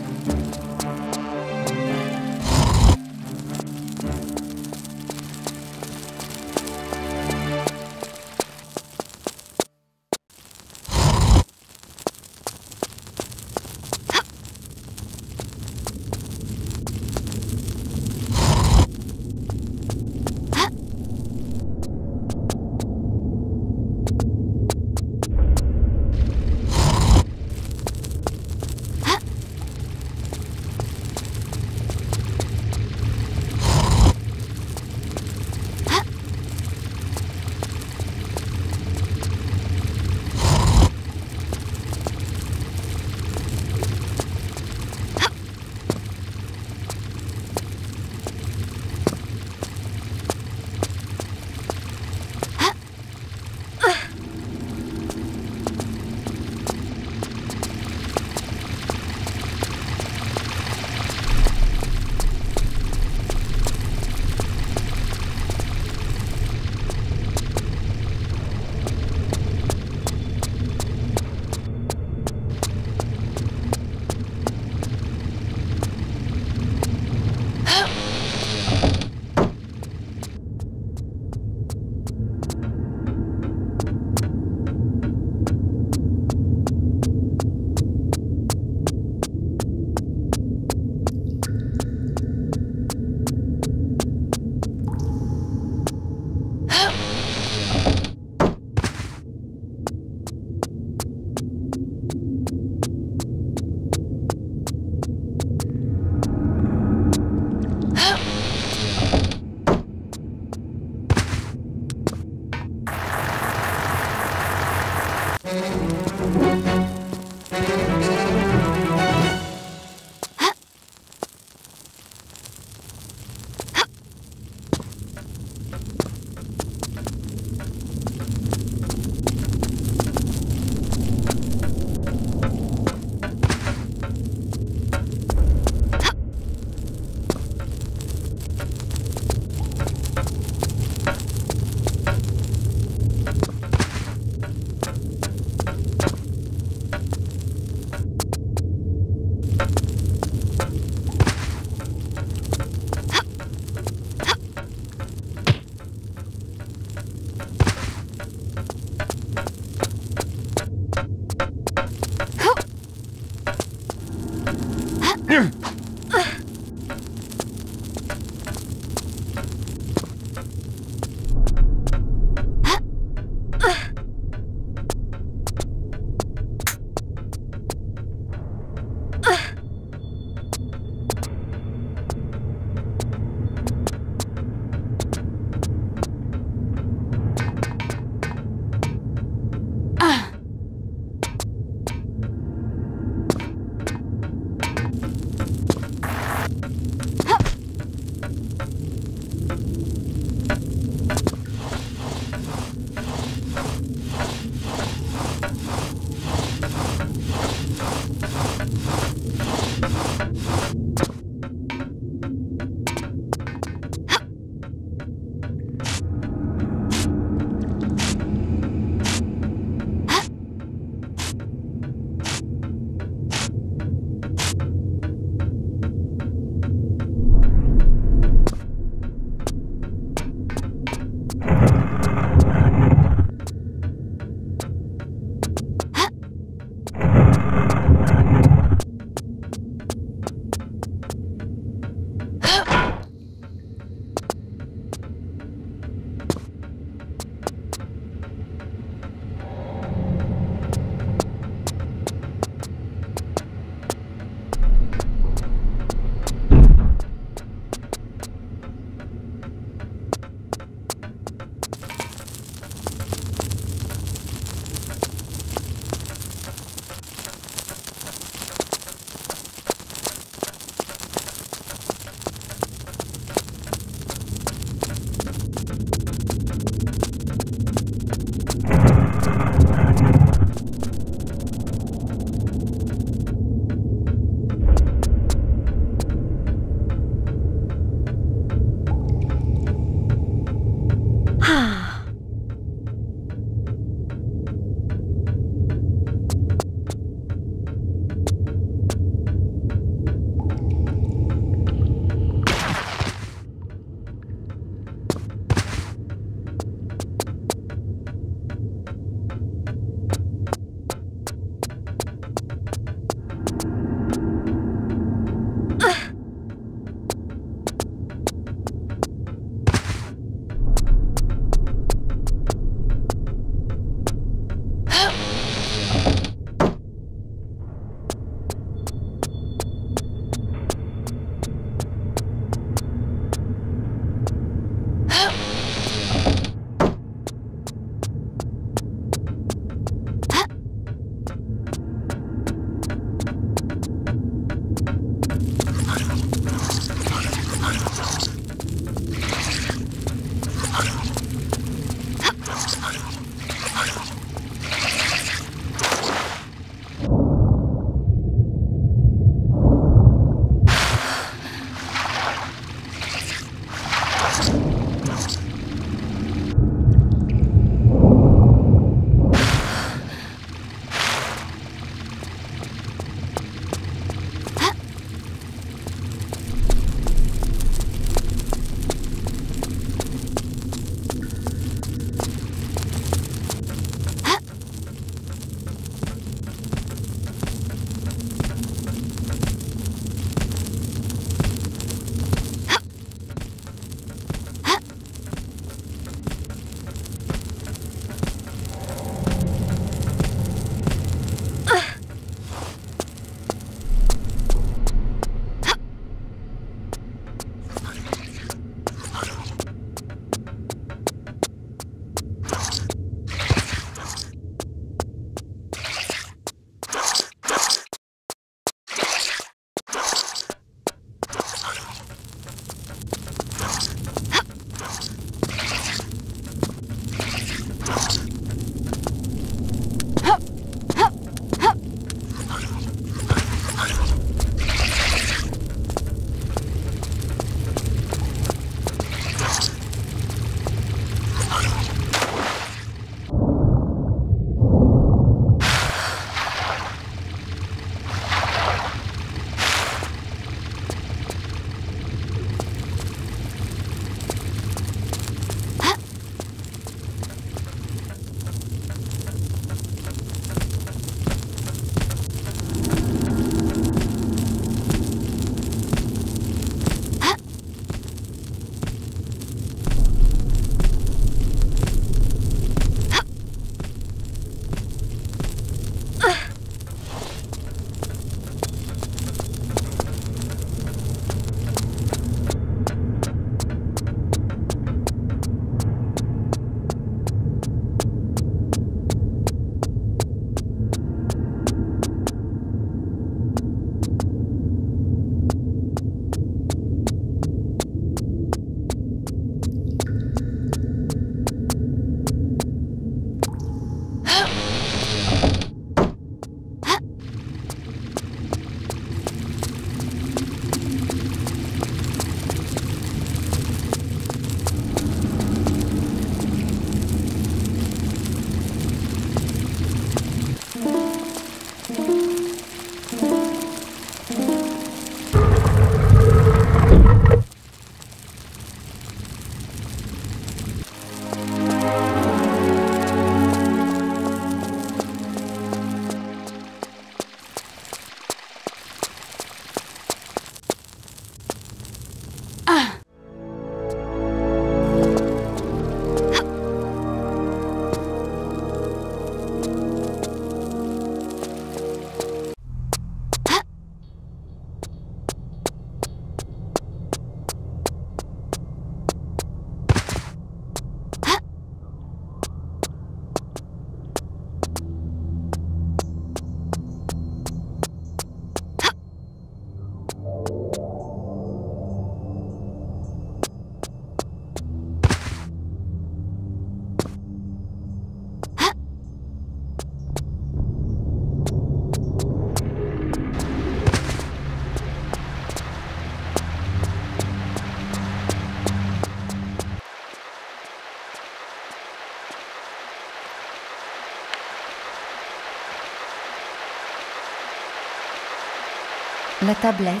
La tablette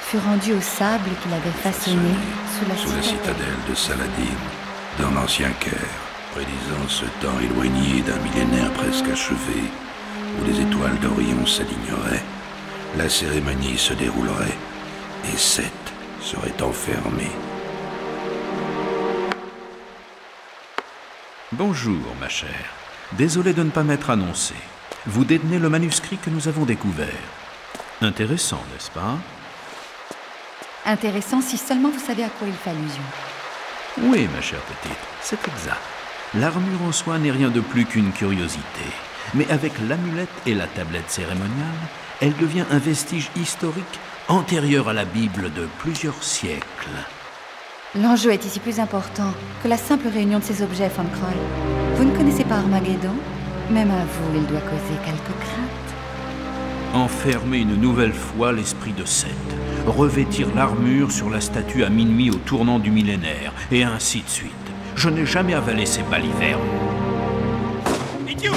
fut rendue au sable qu'il avait façonné sous la, Sous la citadelle de Saladin, dans l'ancien Caire, prédisant ce temps éloigné d'un millénaire presque achevé, où les étoiles d'Orion s'aligneraient, la cérémonie se déroulerait et Seth serait enfermé. Bonjour, ma chère. Désolé de ne pas m'être annoncé. Vous détenez le manuscrit que nous avons découvert. Intéressant, n'est-ce pas? Intéressant si seulement vous savez à quoi il fait allusion. Oui, ma chère petite, c'est exact. L'armure en soi n'est rien de plus qu'une curiosité. Mais avec l'amulette et la tablette cérémoniale, elle devient un vestige historique antérieur à la Bible de plusieurs siècles. L'enjeu est ici plus important que la simple réunion de ces objets, Von Kroll. Vous ne connaissez pas Armageddon? Même à vous, il doit causer quelques craintes. Enfermer une nouvelle fois l'esprit de Seth, revêtir l'armure sur la statue à minuit au tournant du millénaire, et ainsi de suite. Je n'ai jamais avalé ces balivernes. Idiot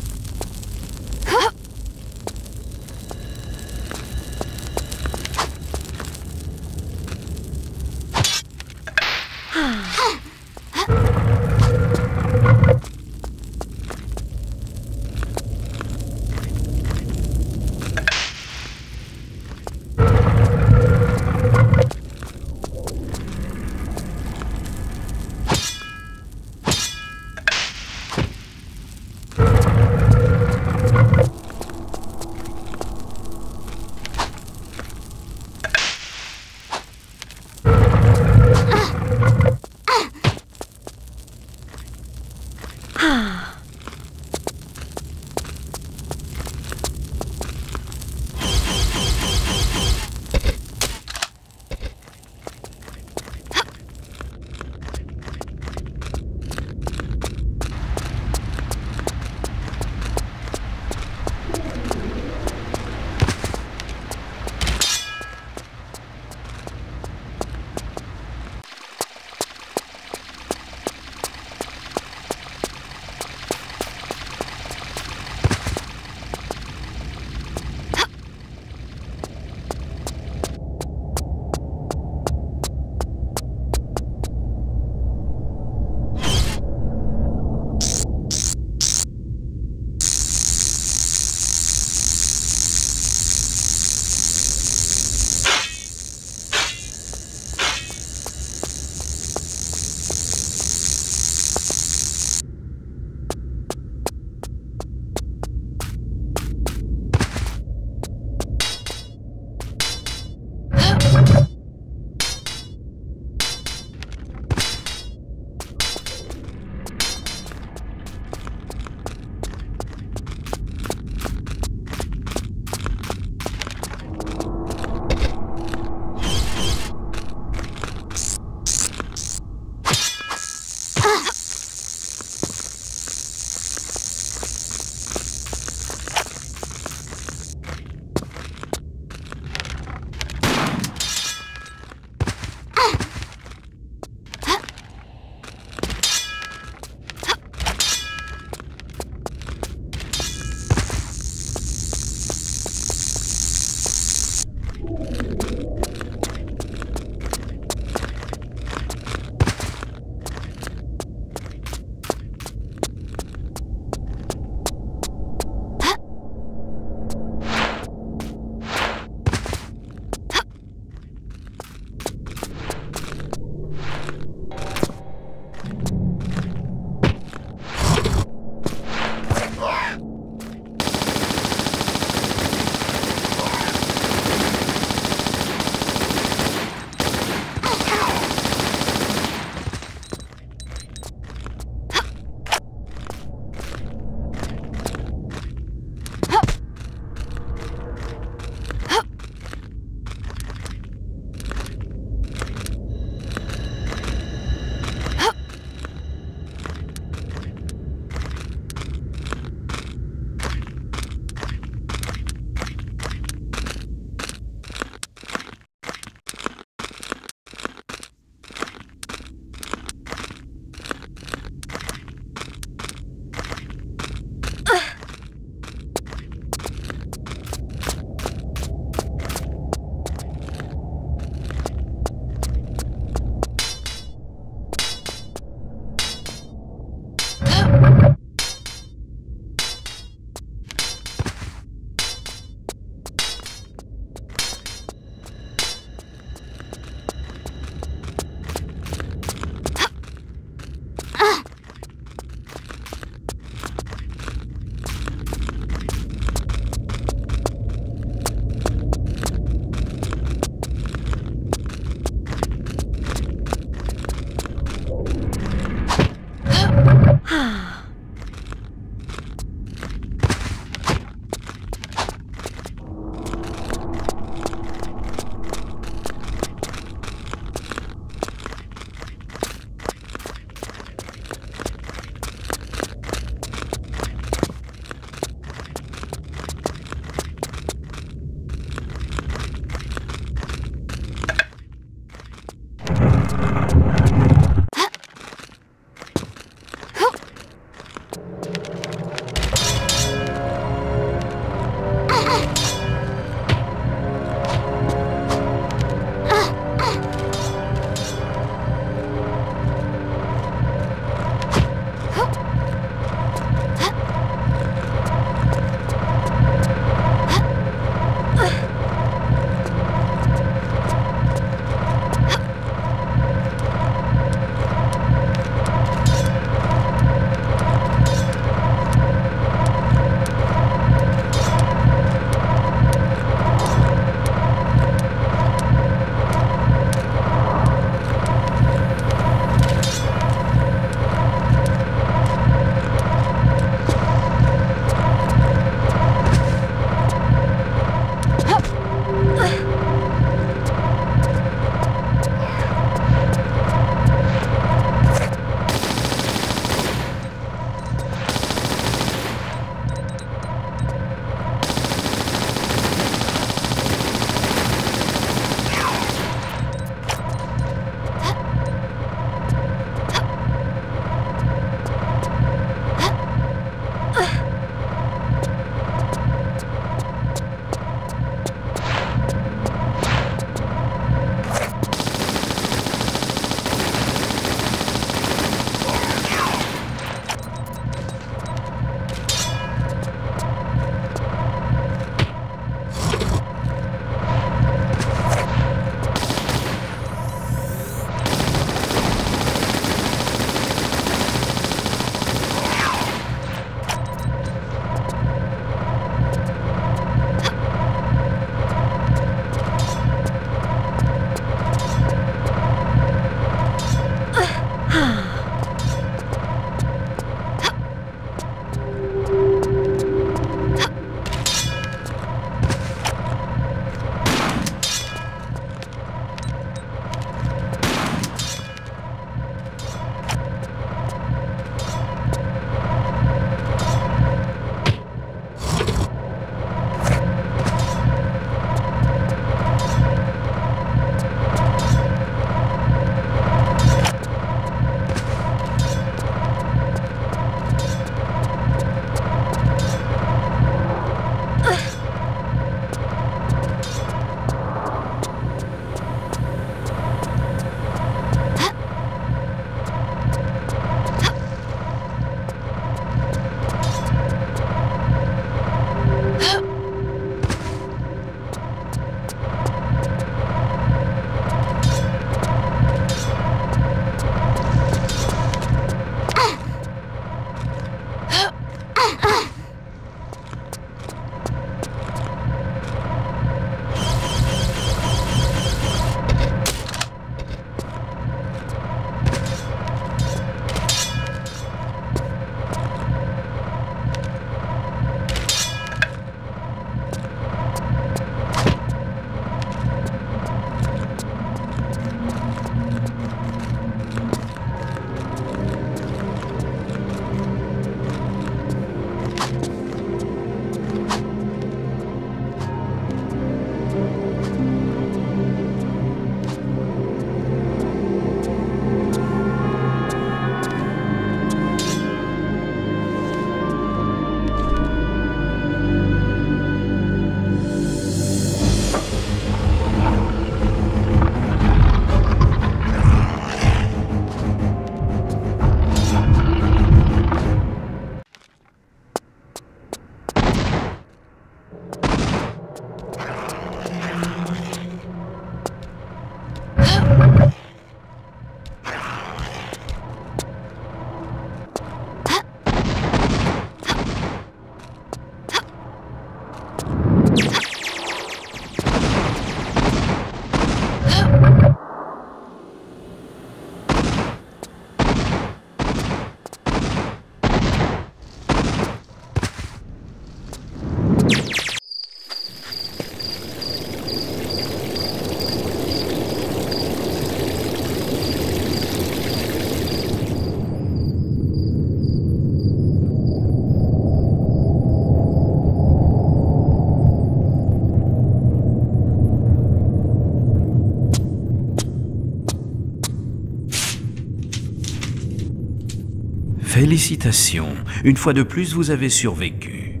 Félicitations, une fois de plus vous avez survécu.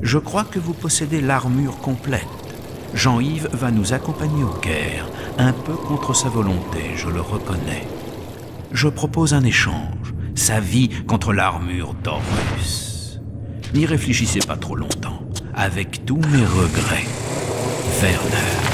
Je crois que vous possédez l'armure complète. Jean-Yves va nous accompagner au Caire, un peu contre sa volonté, je le reconnais. Je propose un échange, sa vie contre l'armure d'Horus. N'y réfléchissez pas trop longtemps, avec tous mes regrets. Werner.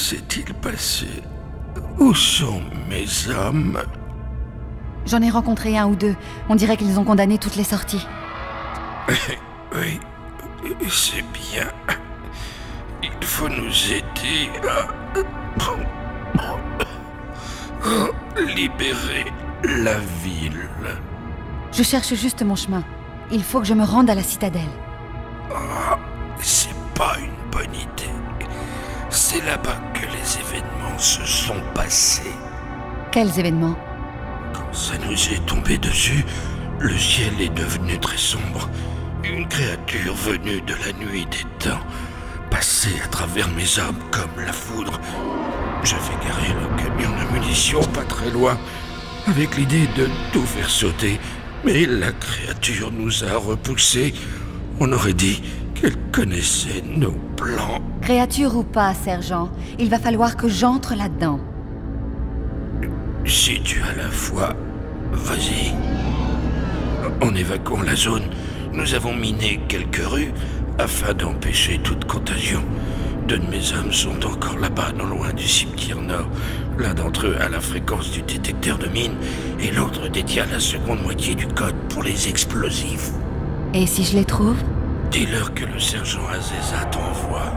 S'est-il passé? Où sont mes hommes? J'en ai rencontré un ou deux. On dirait qu'ils ont condamné toutes les sorties. Oui, c'est bien. Il faut nous aider à libérer la ville. Je cherche juste mon chemin. Il faut que je me rende à la citadelle. Quels événements Quand ça nous est tombé dessus, le ciel est devenu très sombre. Une créature venue de la nuit des temps passait à travers mes hommes comme la foudre. J'avais garé le camion de munitions pas très loin, avec l'idée de tout faire sauter. Mais la créature nous a repoussés. On aurait dit qu'elle connaissait nos plans. Créature ou pas, sergent, il va falloir que j'entre là-dedans. Si tu as la foi, vas-y. En évacuant la zone, nous avons miné quelques rues afin d'empêcher toute contagion. Deux de mes hommes sont encore là-bas, non loin du cimetière nord. L'un d'entre eux a la fréquence du détecteur de mine et l'autre détient la seconde moitié du code pour les explosifs. Et si je les trouve? Dis-leur que le sergent Azeza t'envoie.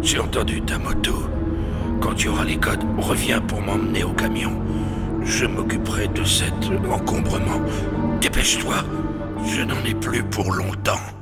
J'ai entendu ta moto. Quand tu auras les codes, reviens pour m'emmener au camion. Je m'occuperai de cet encombrement. Dépêche-toi, je n'en ai plus pour longtemps.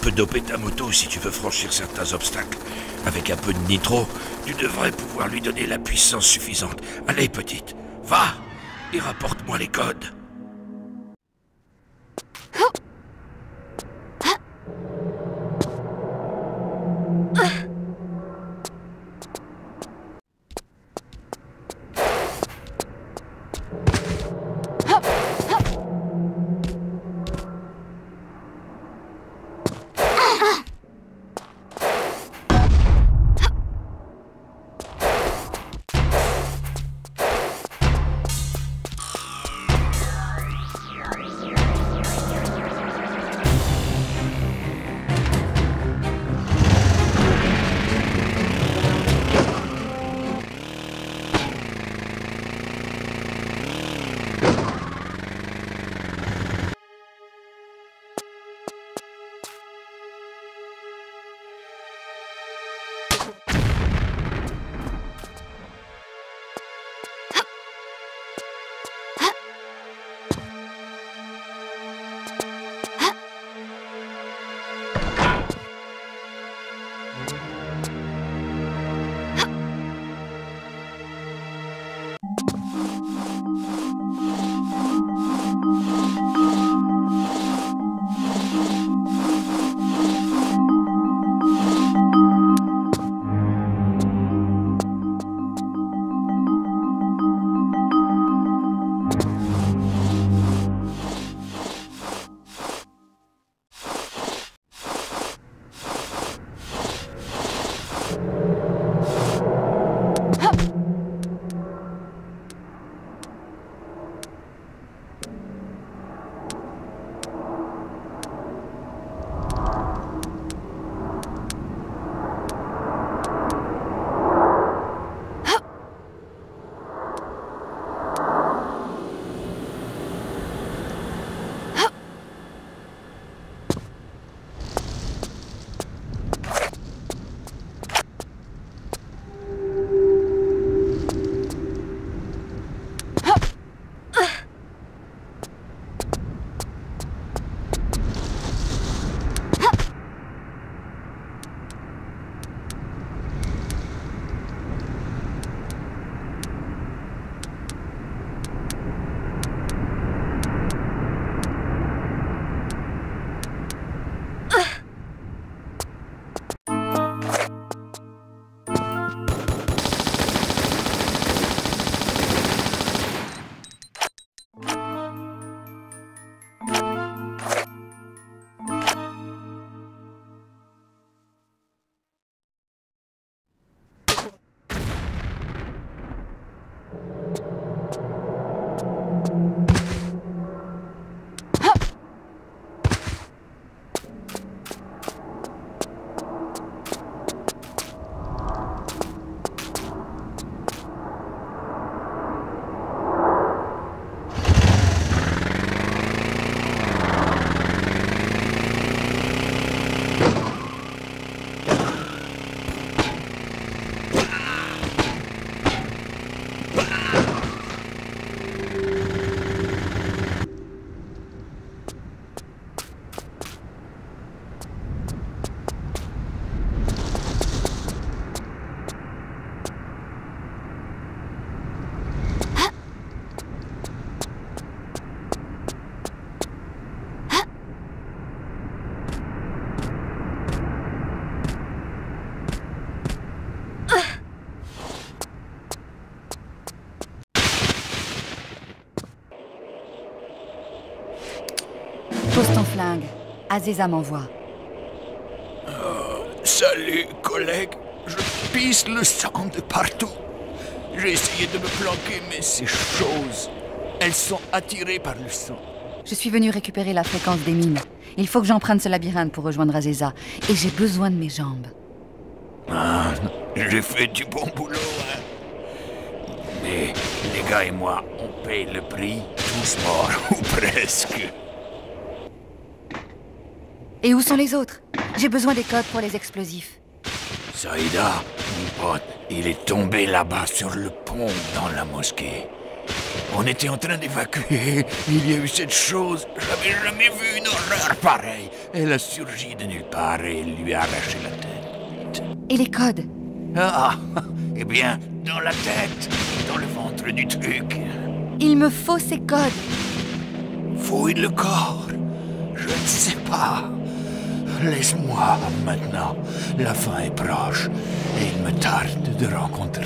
Peu doper ta moto si tu veux franchir certains obstacles. Avec un peu de nitro, tu devrais pouvoir lui donner la puissance suffisante. Allez, petite, va et rapporte-moi les codes. Flingue. Aziza m'envoie. Salut, collègue. Je pisse le sang de partout. J'ai essayé de me planquer, mais ces choses, elles sont attirées par le sang. Je suis venu récupérer la fréquence des mines. Il faut que j'emprunte ce labyrinthe pour rejoindre Aziza. Et j'ai besoin de mes jambes. Ah, j'ai fait du bon boulot, hein. Mais les gars et moi, on paye le prix, tous morts, ou presque. Et où sont les autres? J'ai besoin des codes pour les explosifs. Saïda, mon pote, il est tombé là-bas sur le pont dans la mosquée. On était en train d'évacuer. Il y a eu cette chose. J'avais jamais vu une horreur pareille. Elle a surgi de nulle part et lui a arraché la tête. Et les codes? Ah, eh bien, dans la tête, dans le ventre du truc. Il me faut ces codes. Fouille le corps. Je ne sais pas. Laisse-moi maintenant. La fin est proche et il me tarde de rencontrer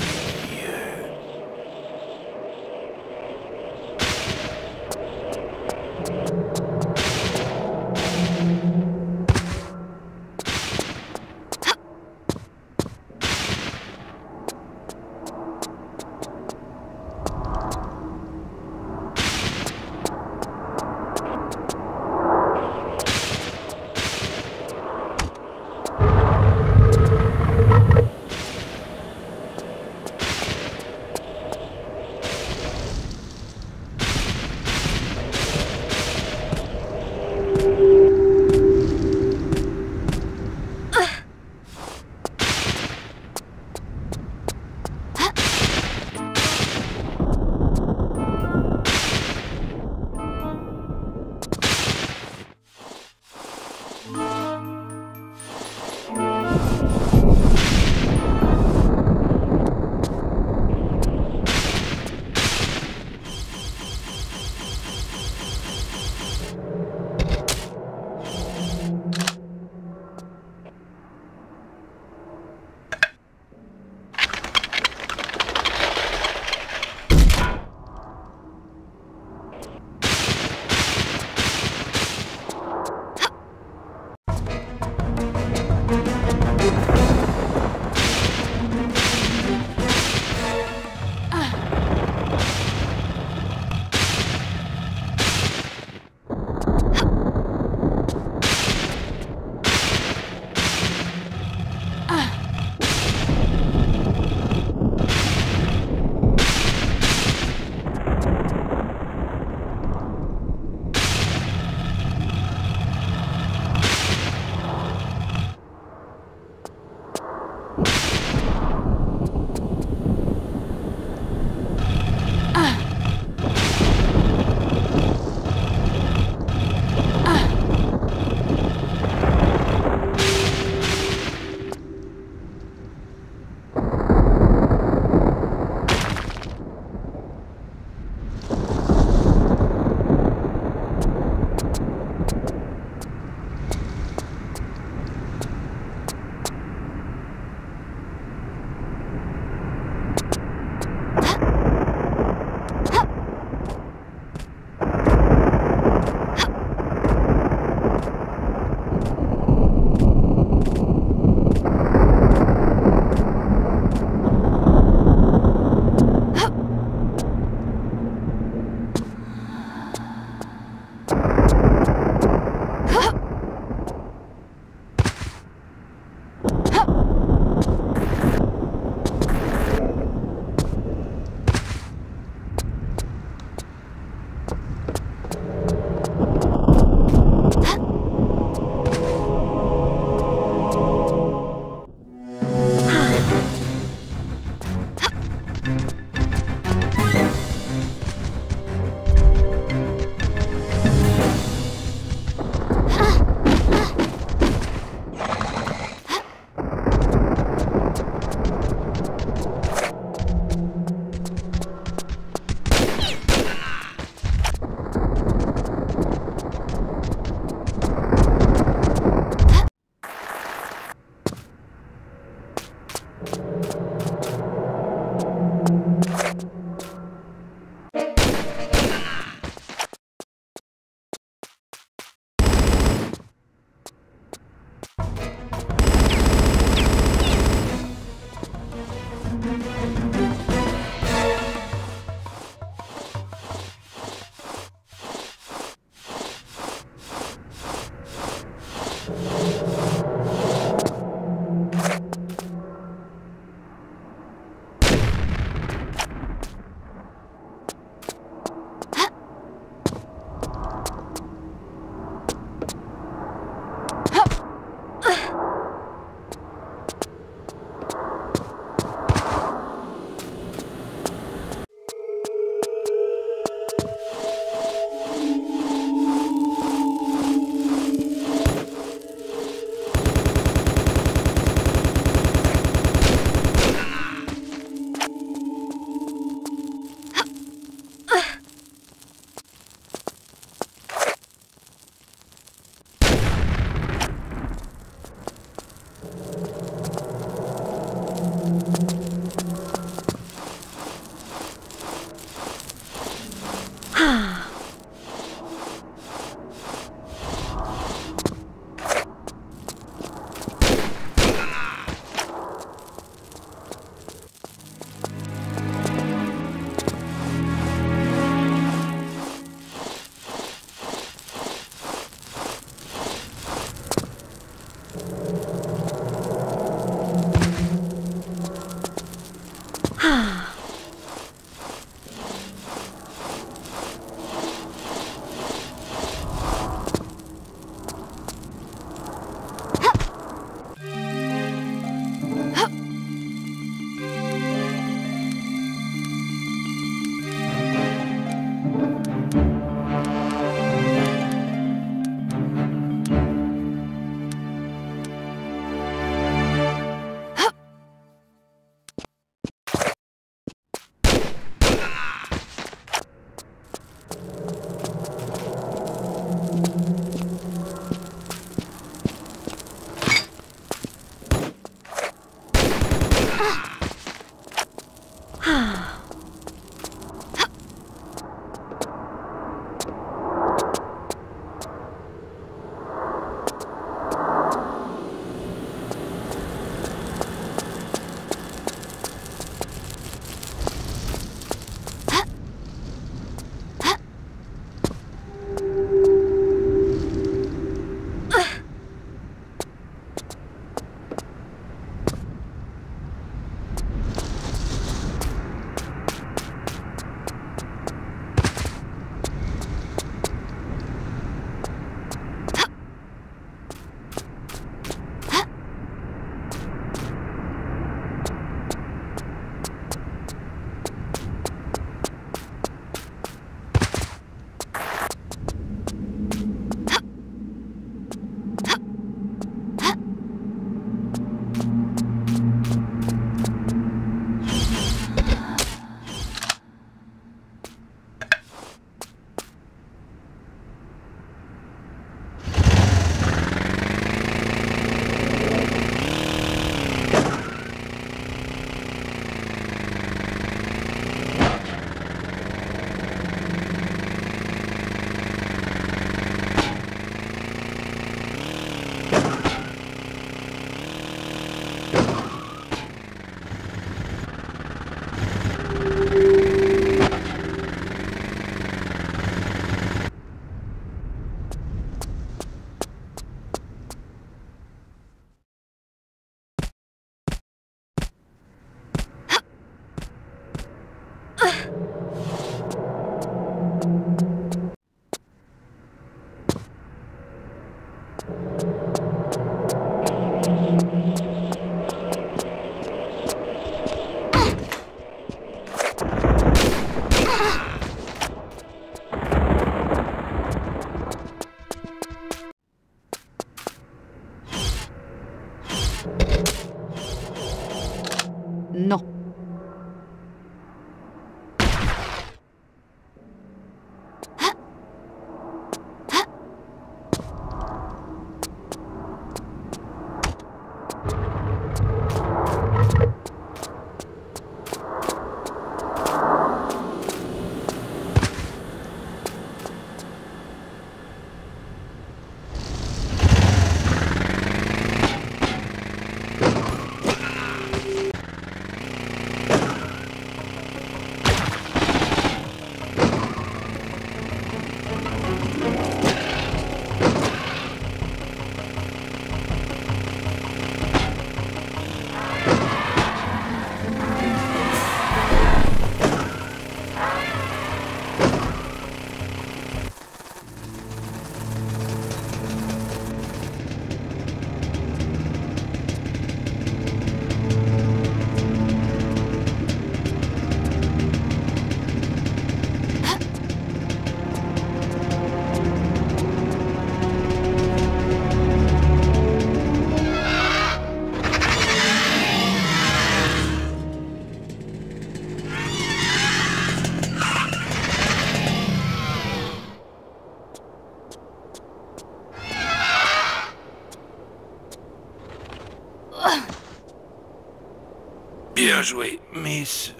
joué, Miss.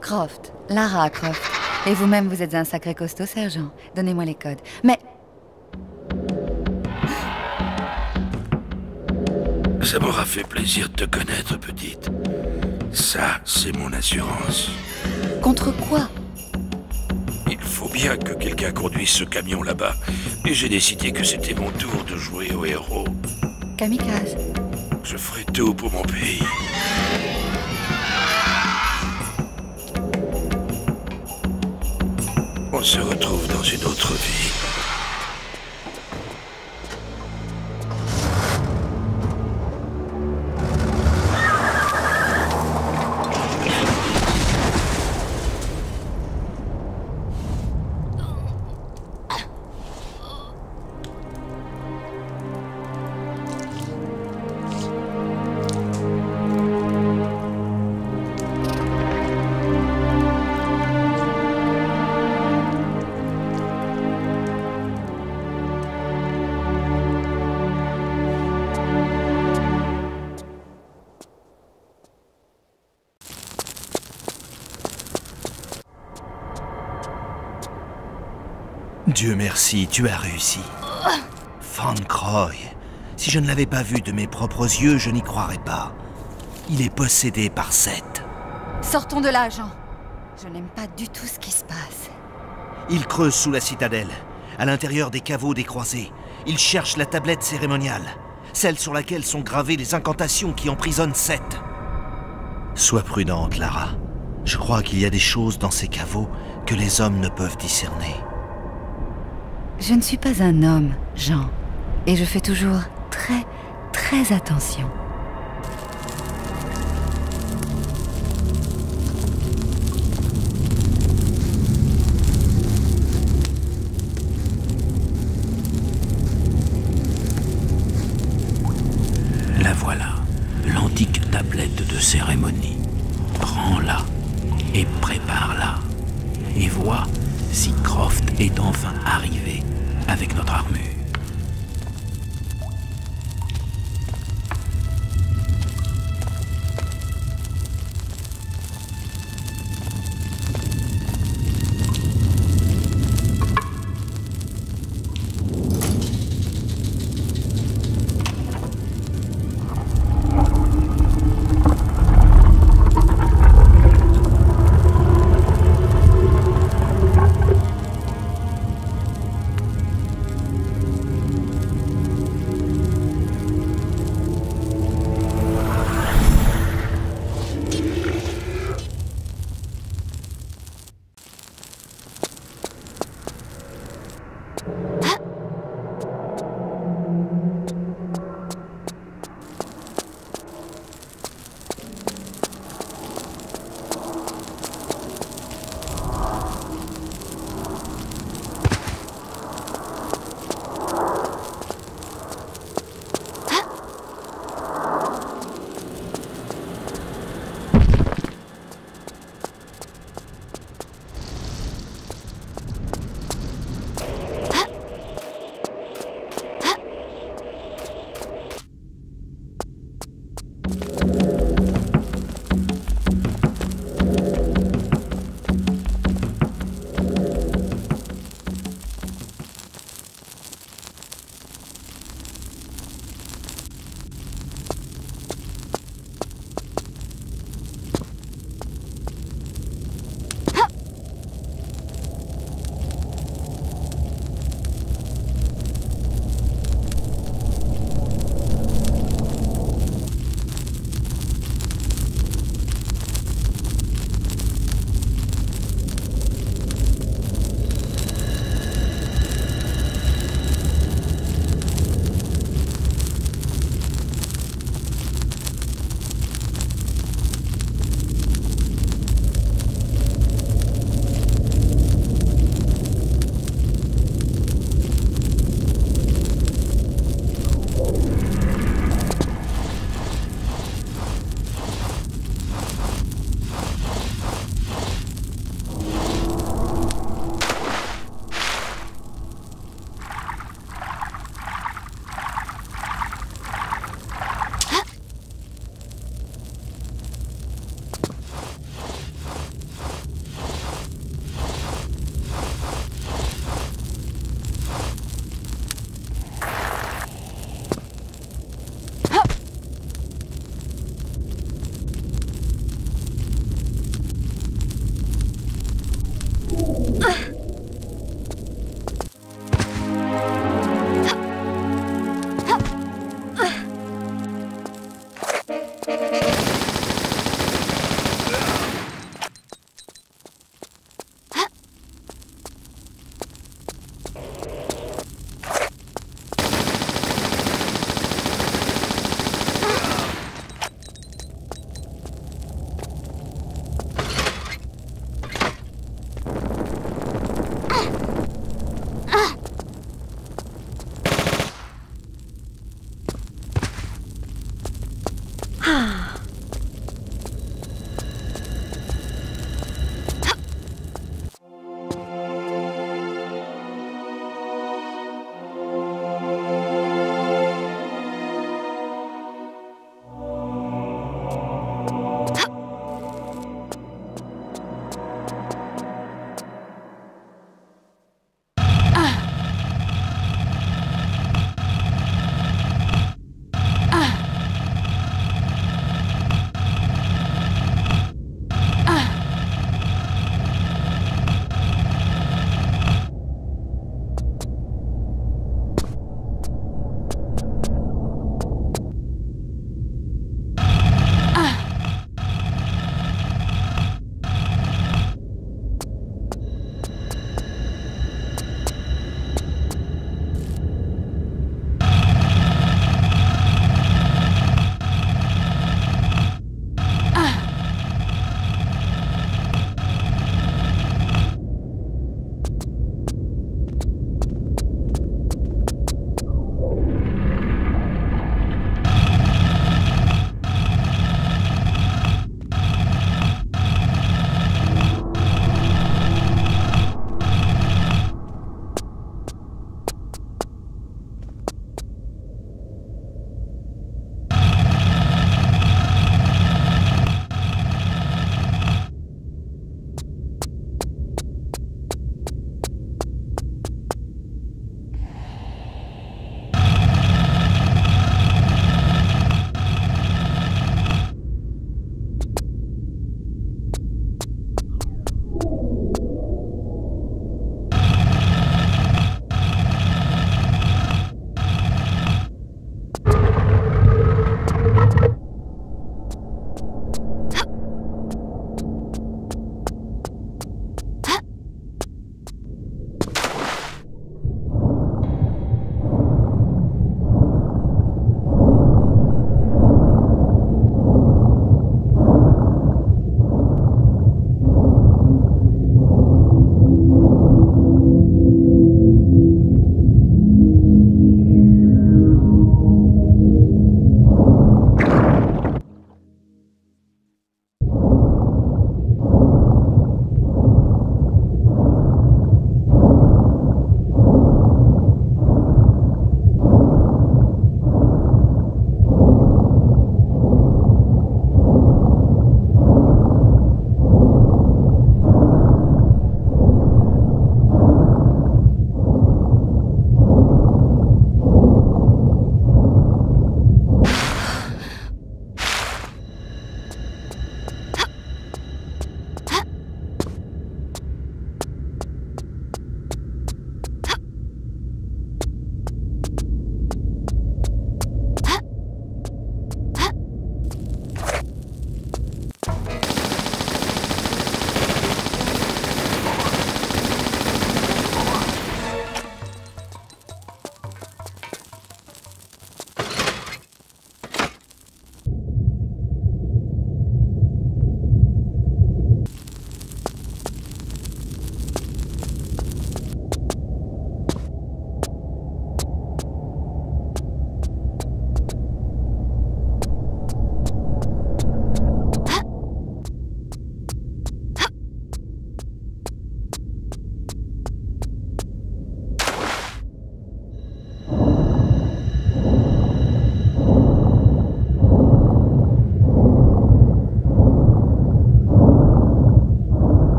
Croft, Lara Croft. Et vous-même, vous êtes un sacré costaud, sergent. Donnez-moi les codes. Mais Ça m'aura fait plaisir de te connaître, petite. Ça, c'est mon assurance. contre quoi? Il faut bien que quelqu'un conduise ce camion là-bas. Et j'ai décidé que c'était mon tour de jouer au héros. Kamikaze. Je ferai tout pour mon pays. On se retrouve dans une autre vie. Dieu merci, tu as réussi. Van Croy. Si je ne l'avais pas vu de mes propres yeux, je n'y croirais pas. Il est possédé par Seth. Sortons de là, Jean. Je n'aime pas du tout ce qui se passe. Il creuse sous la citadelle, à l'intérieur des caveaux des croisés. Il cherche la tablette cérémoniale, celle sur laquelle sont gravées les incantations qui emprisonnent Seth. Sois prudente, Lara. Je crois qu'il y a des choses dans ces caveaux que les hommes ne peuvent discerner. Je ne suis pas un homme, Jean. Et je fais toujours très, très attention.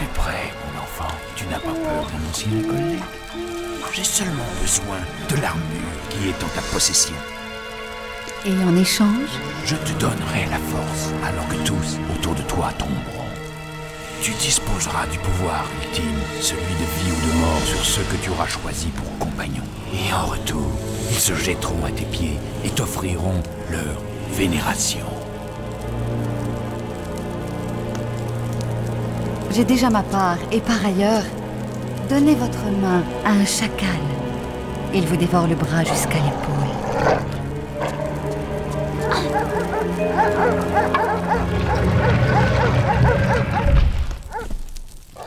Plus près, mon enfant. Tu n'as pas peur d'un ancien collègue J'ai seulement besoin de l'armure qui est en ta possession. Et en échange, Je te donnerai la force alors que tous autour de toi tomberont. Tu disposeras du pouvoir ultime, celui de vie ou de mort sur ceux que tu auras choisis pour compagnons. Et en retour, ils se jetteront à tes pieds et t'offriront leur vénération. J'ai déjà ma part, et par ailleurs, donnez votre main à un chacal. Il vous dévore le bras jusqu'à l'épaule.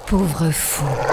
Pauvre fou.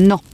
Non.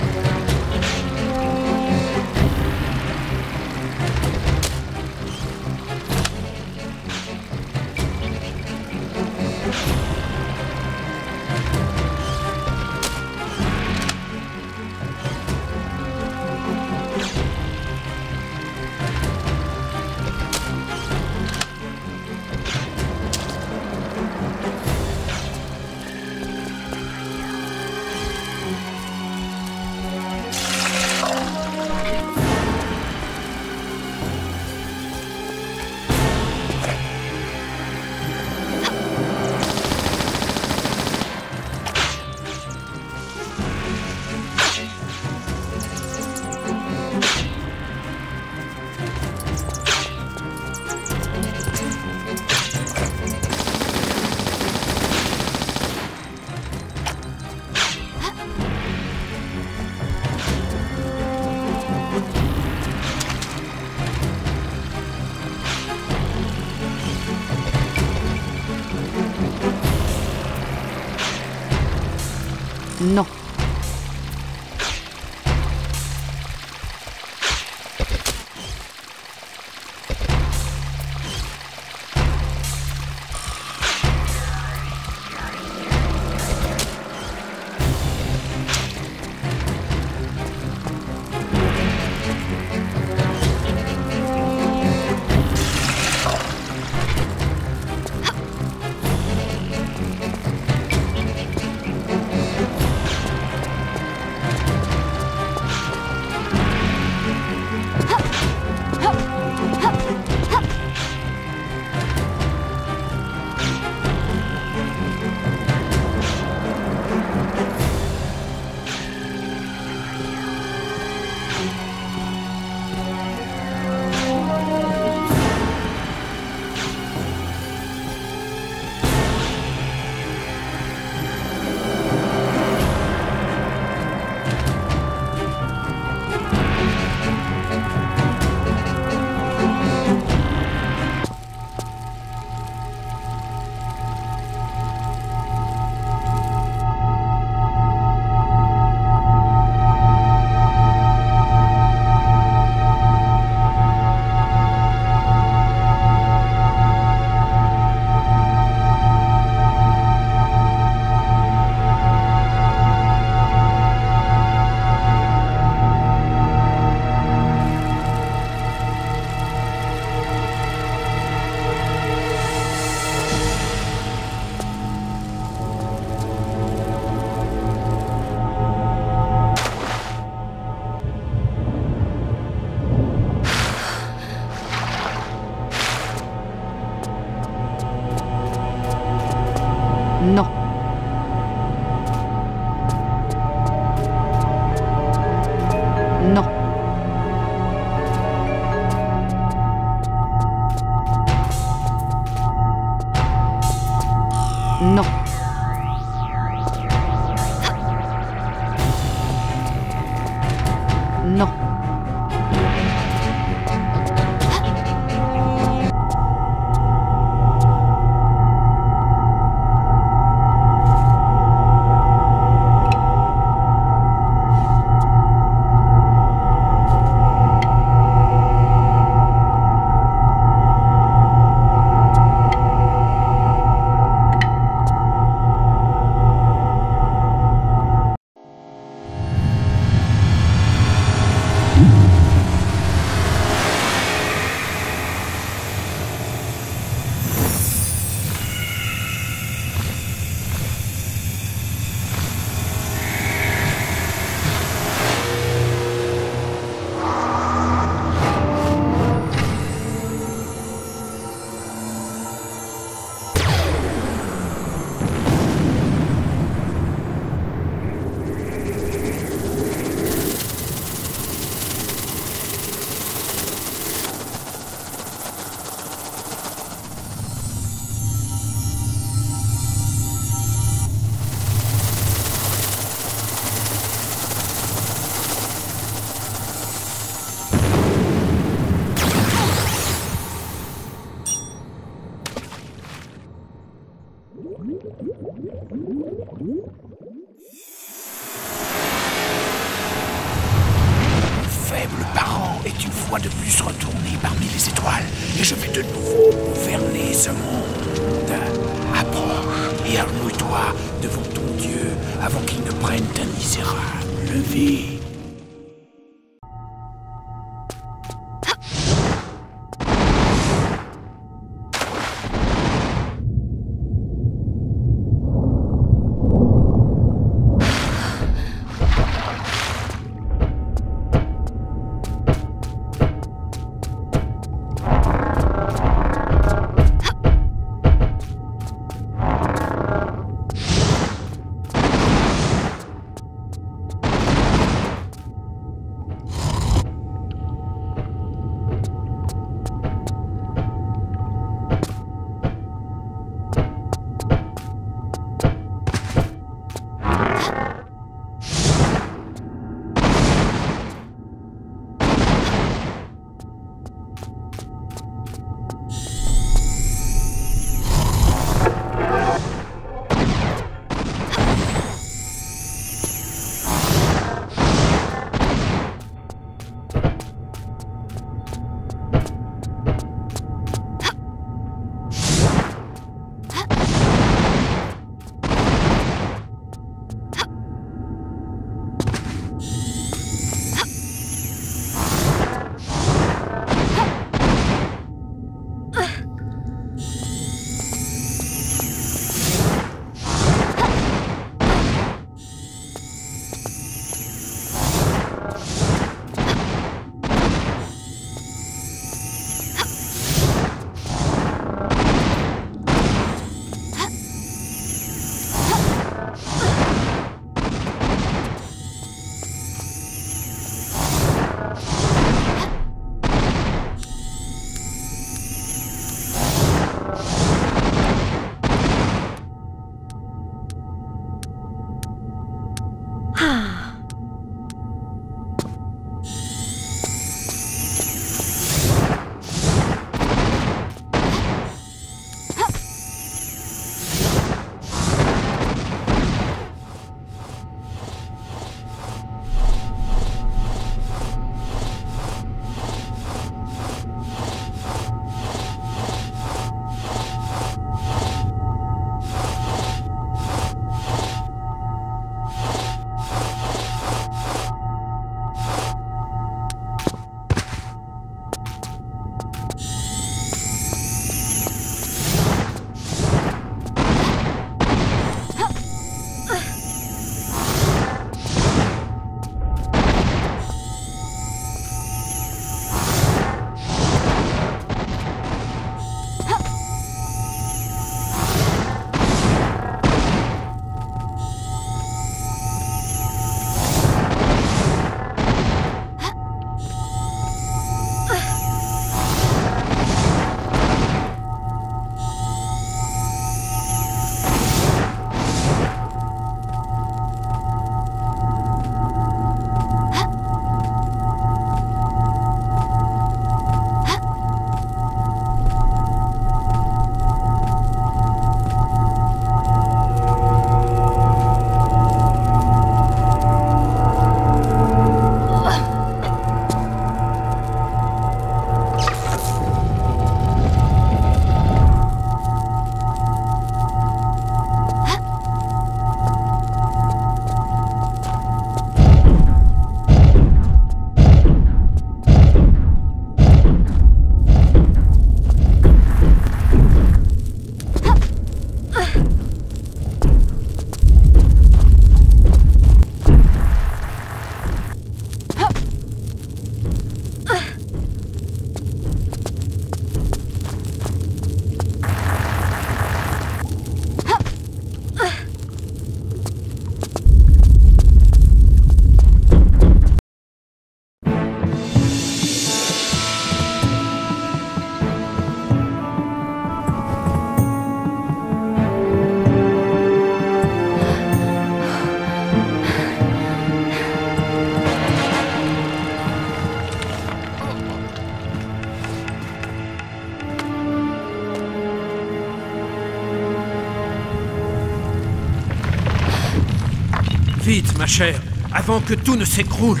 Avant que tout ne s'écroule.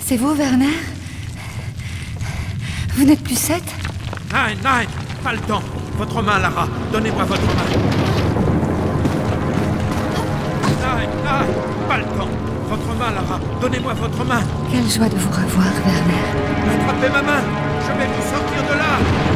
C'est vous, Werner? Vous n'êtes plus Seth Nein, nein, pas le temps. Votre main, Lara. Donnez-moi votre main. Nein, nein, pas le temps. Votre main, Lara. Donnez-moi votre main. Quelle joie de vous revoir, Werner. Attrapez ma main. Je vais vous sortir de là.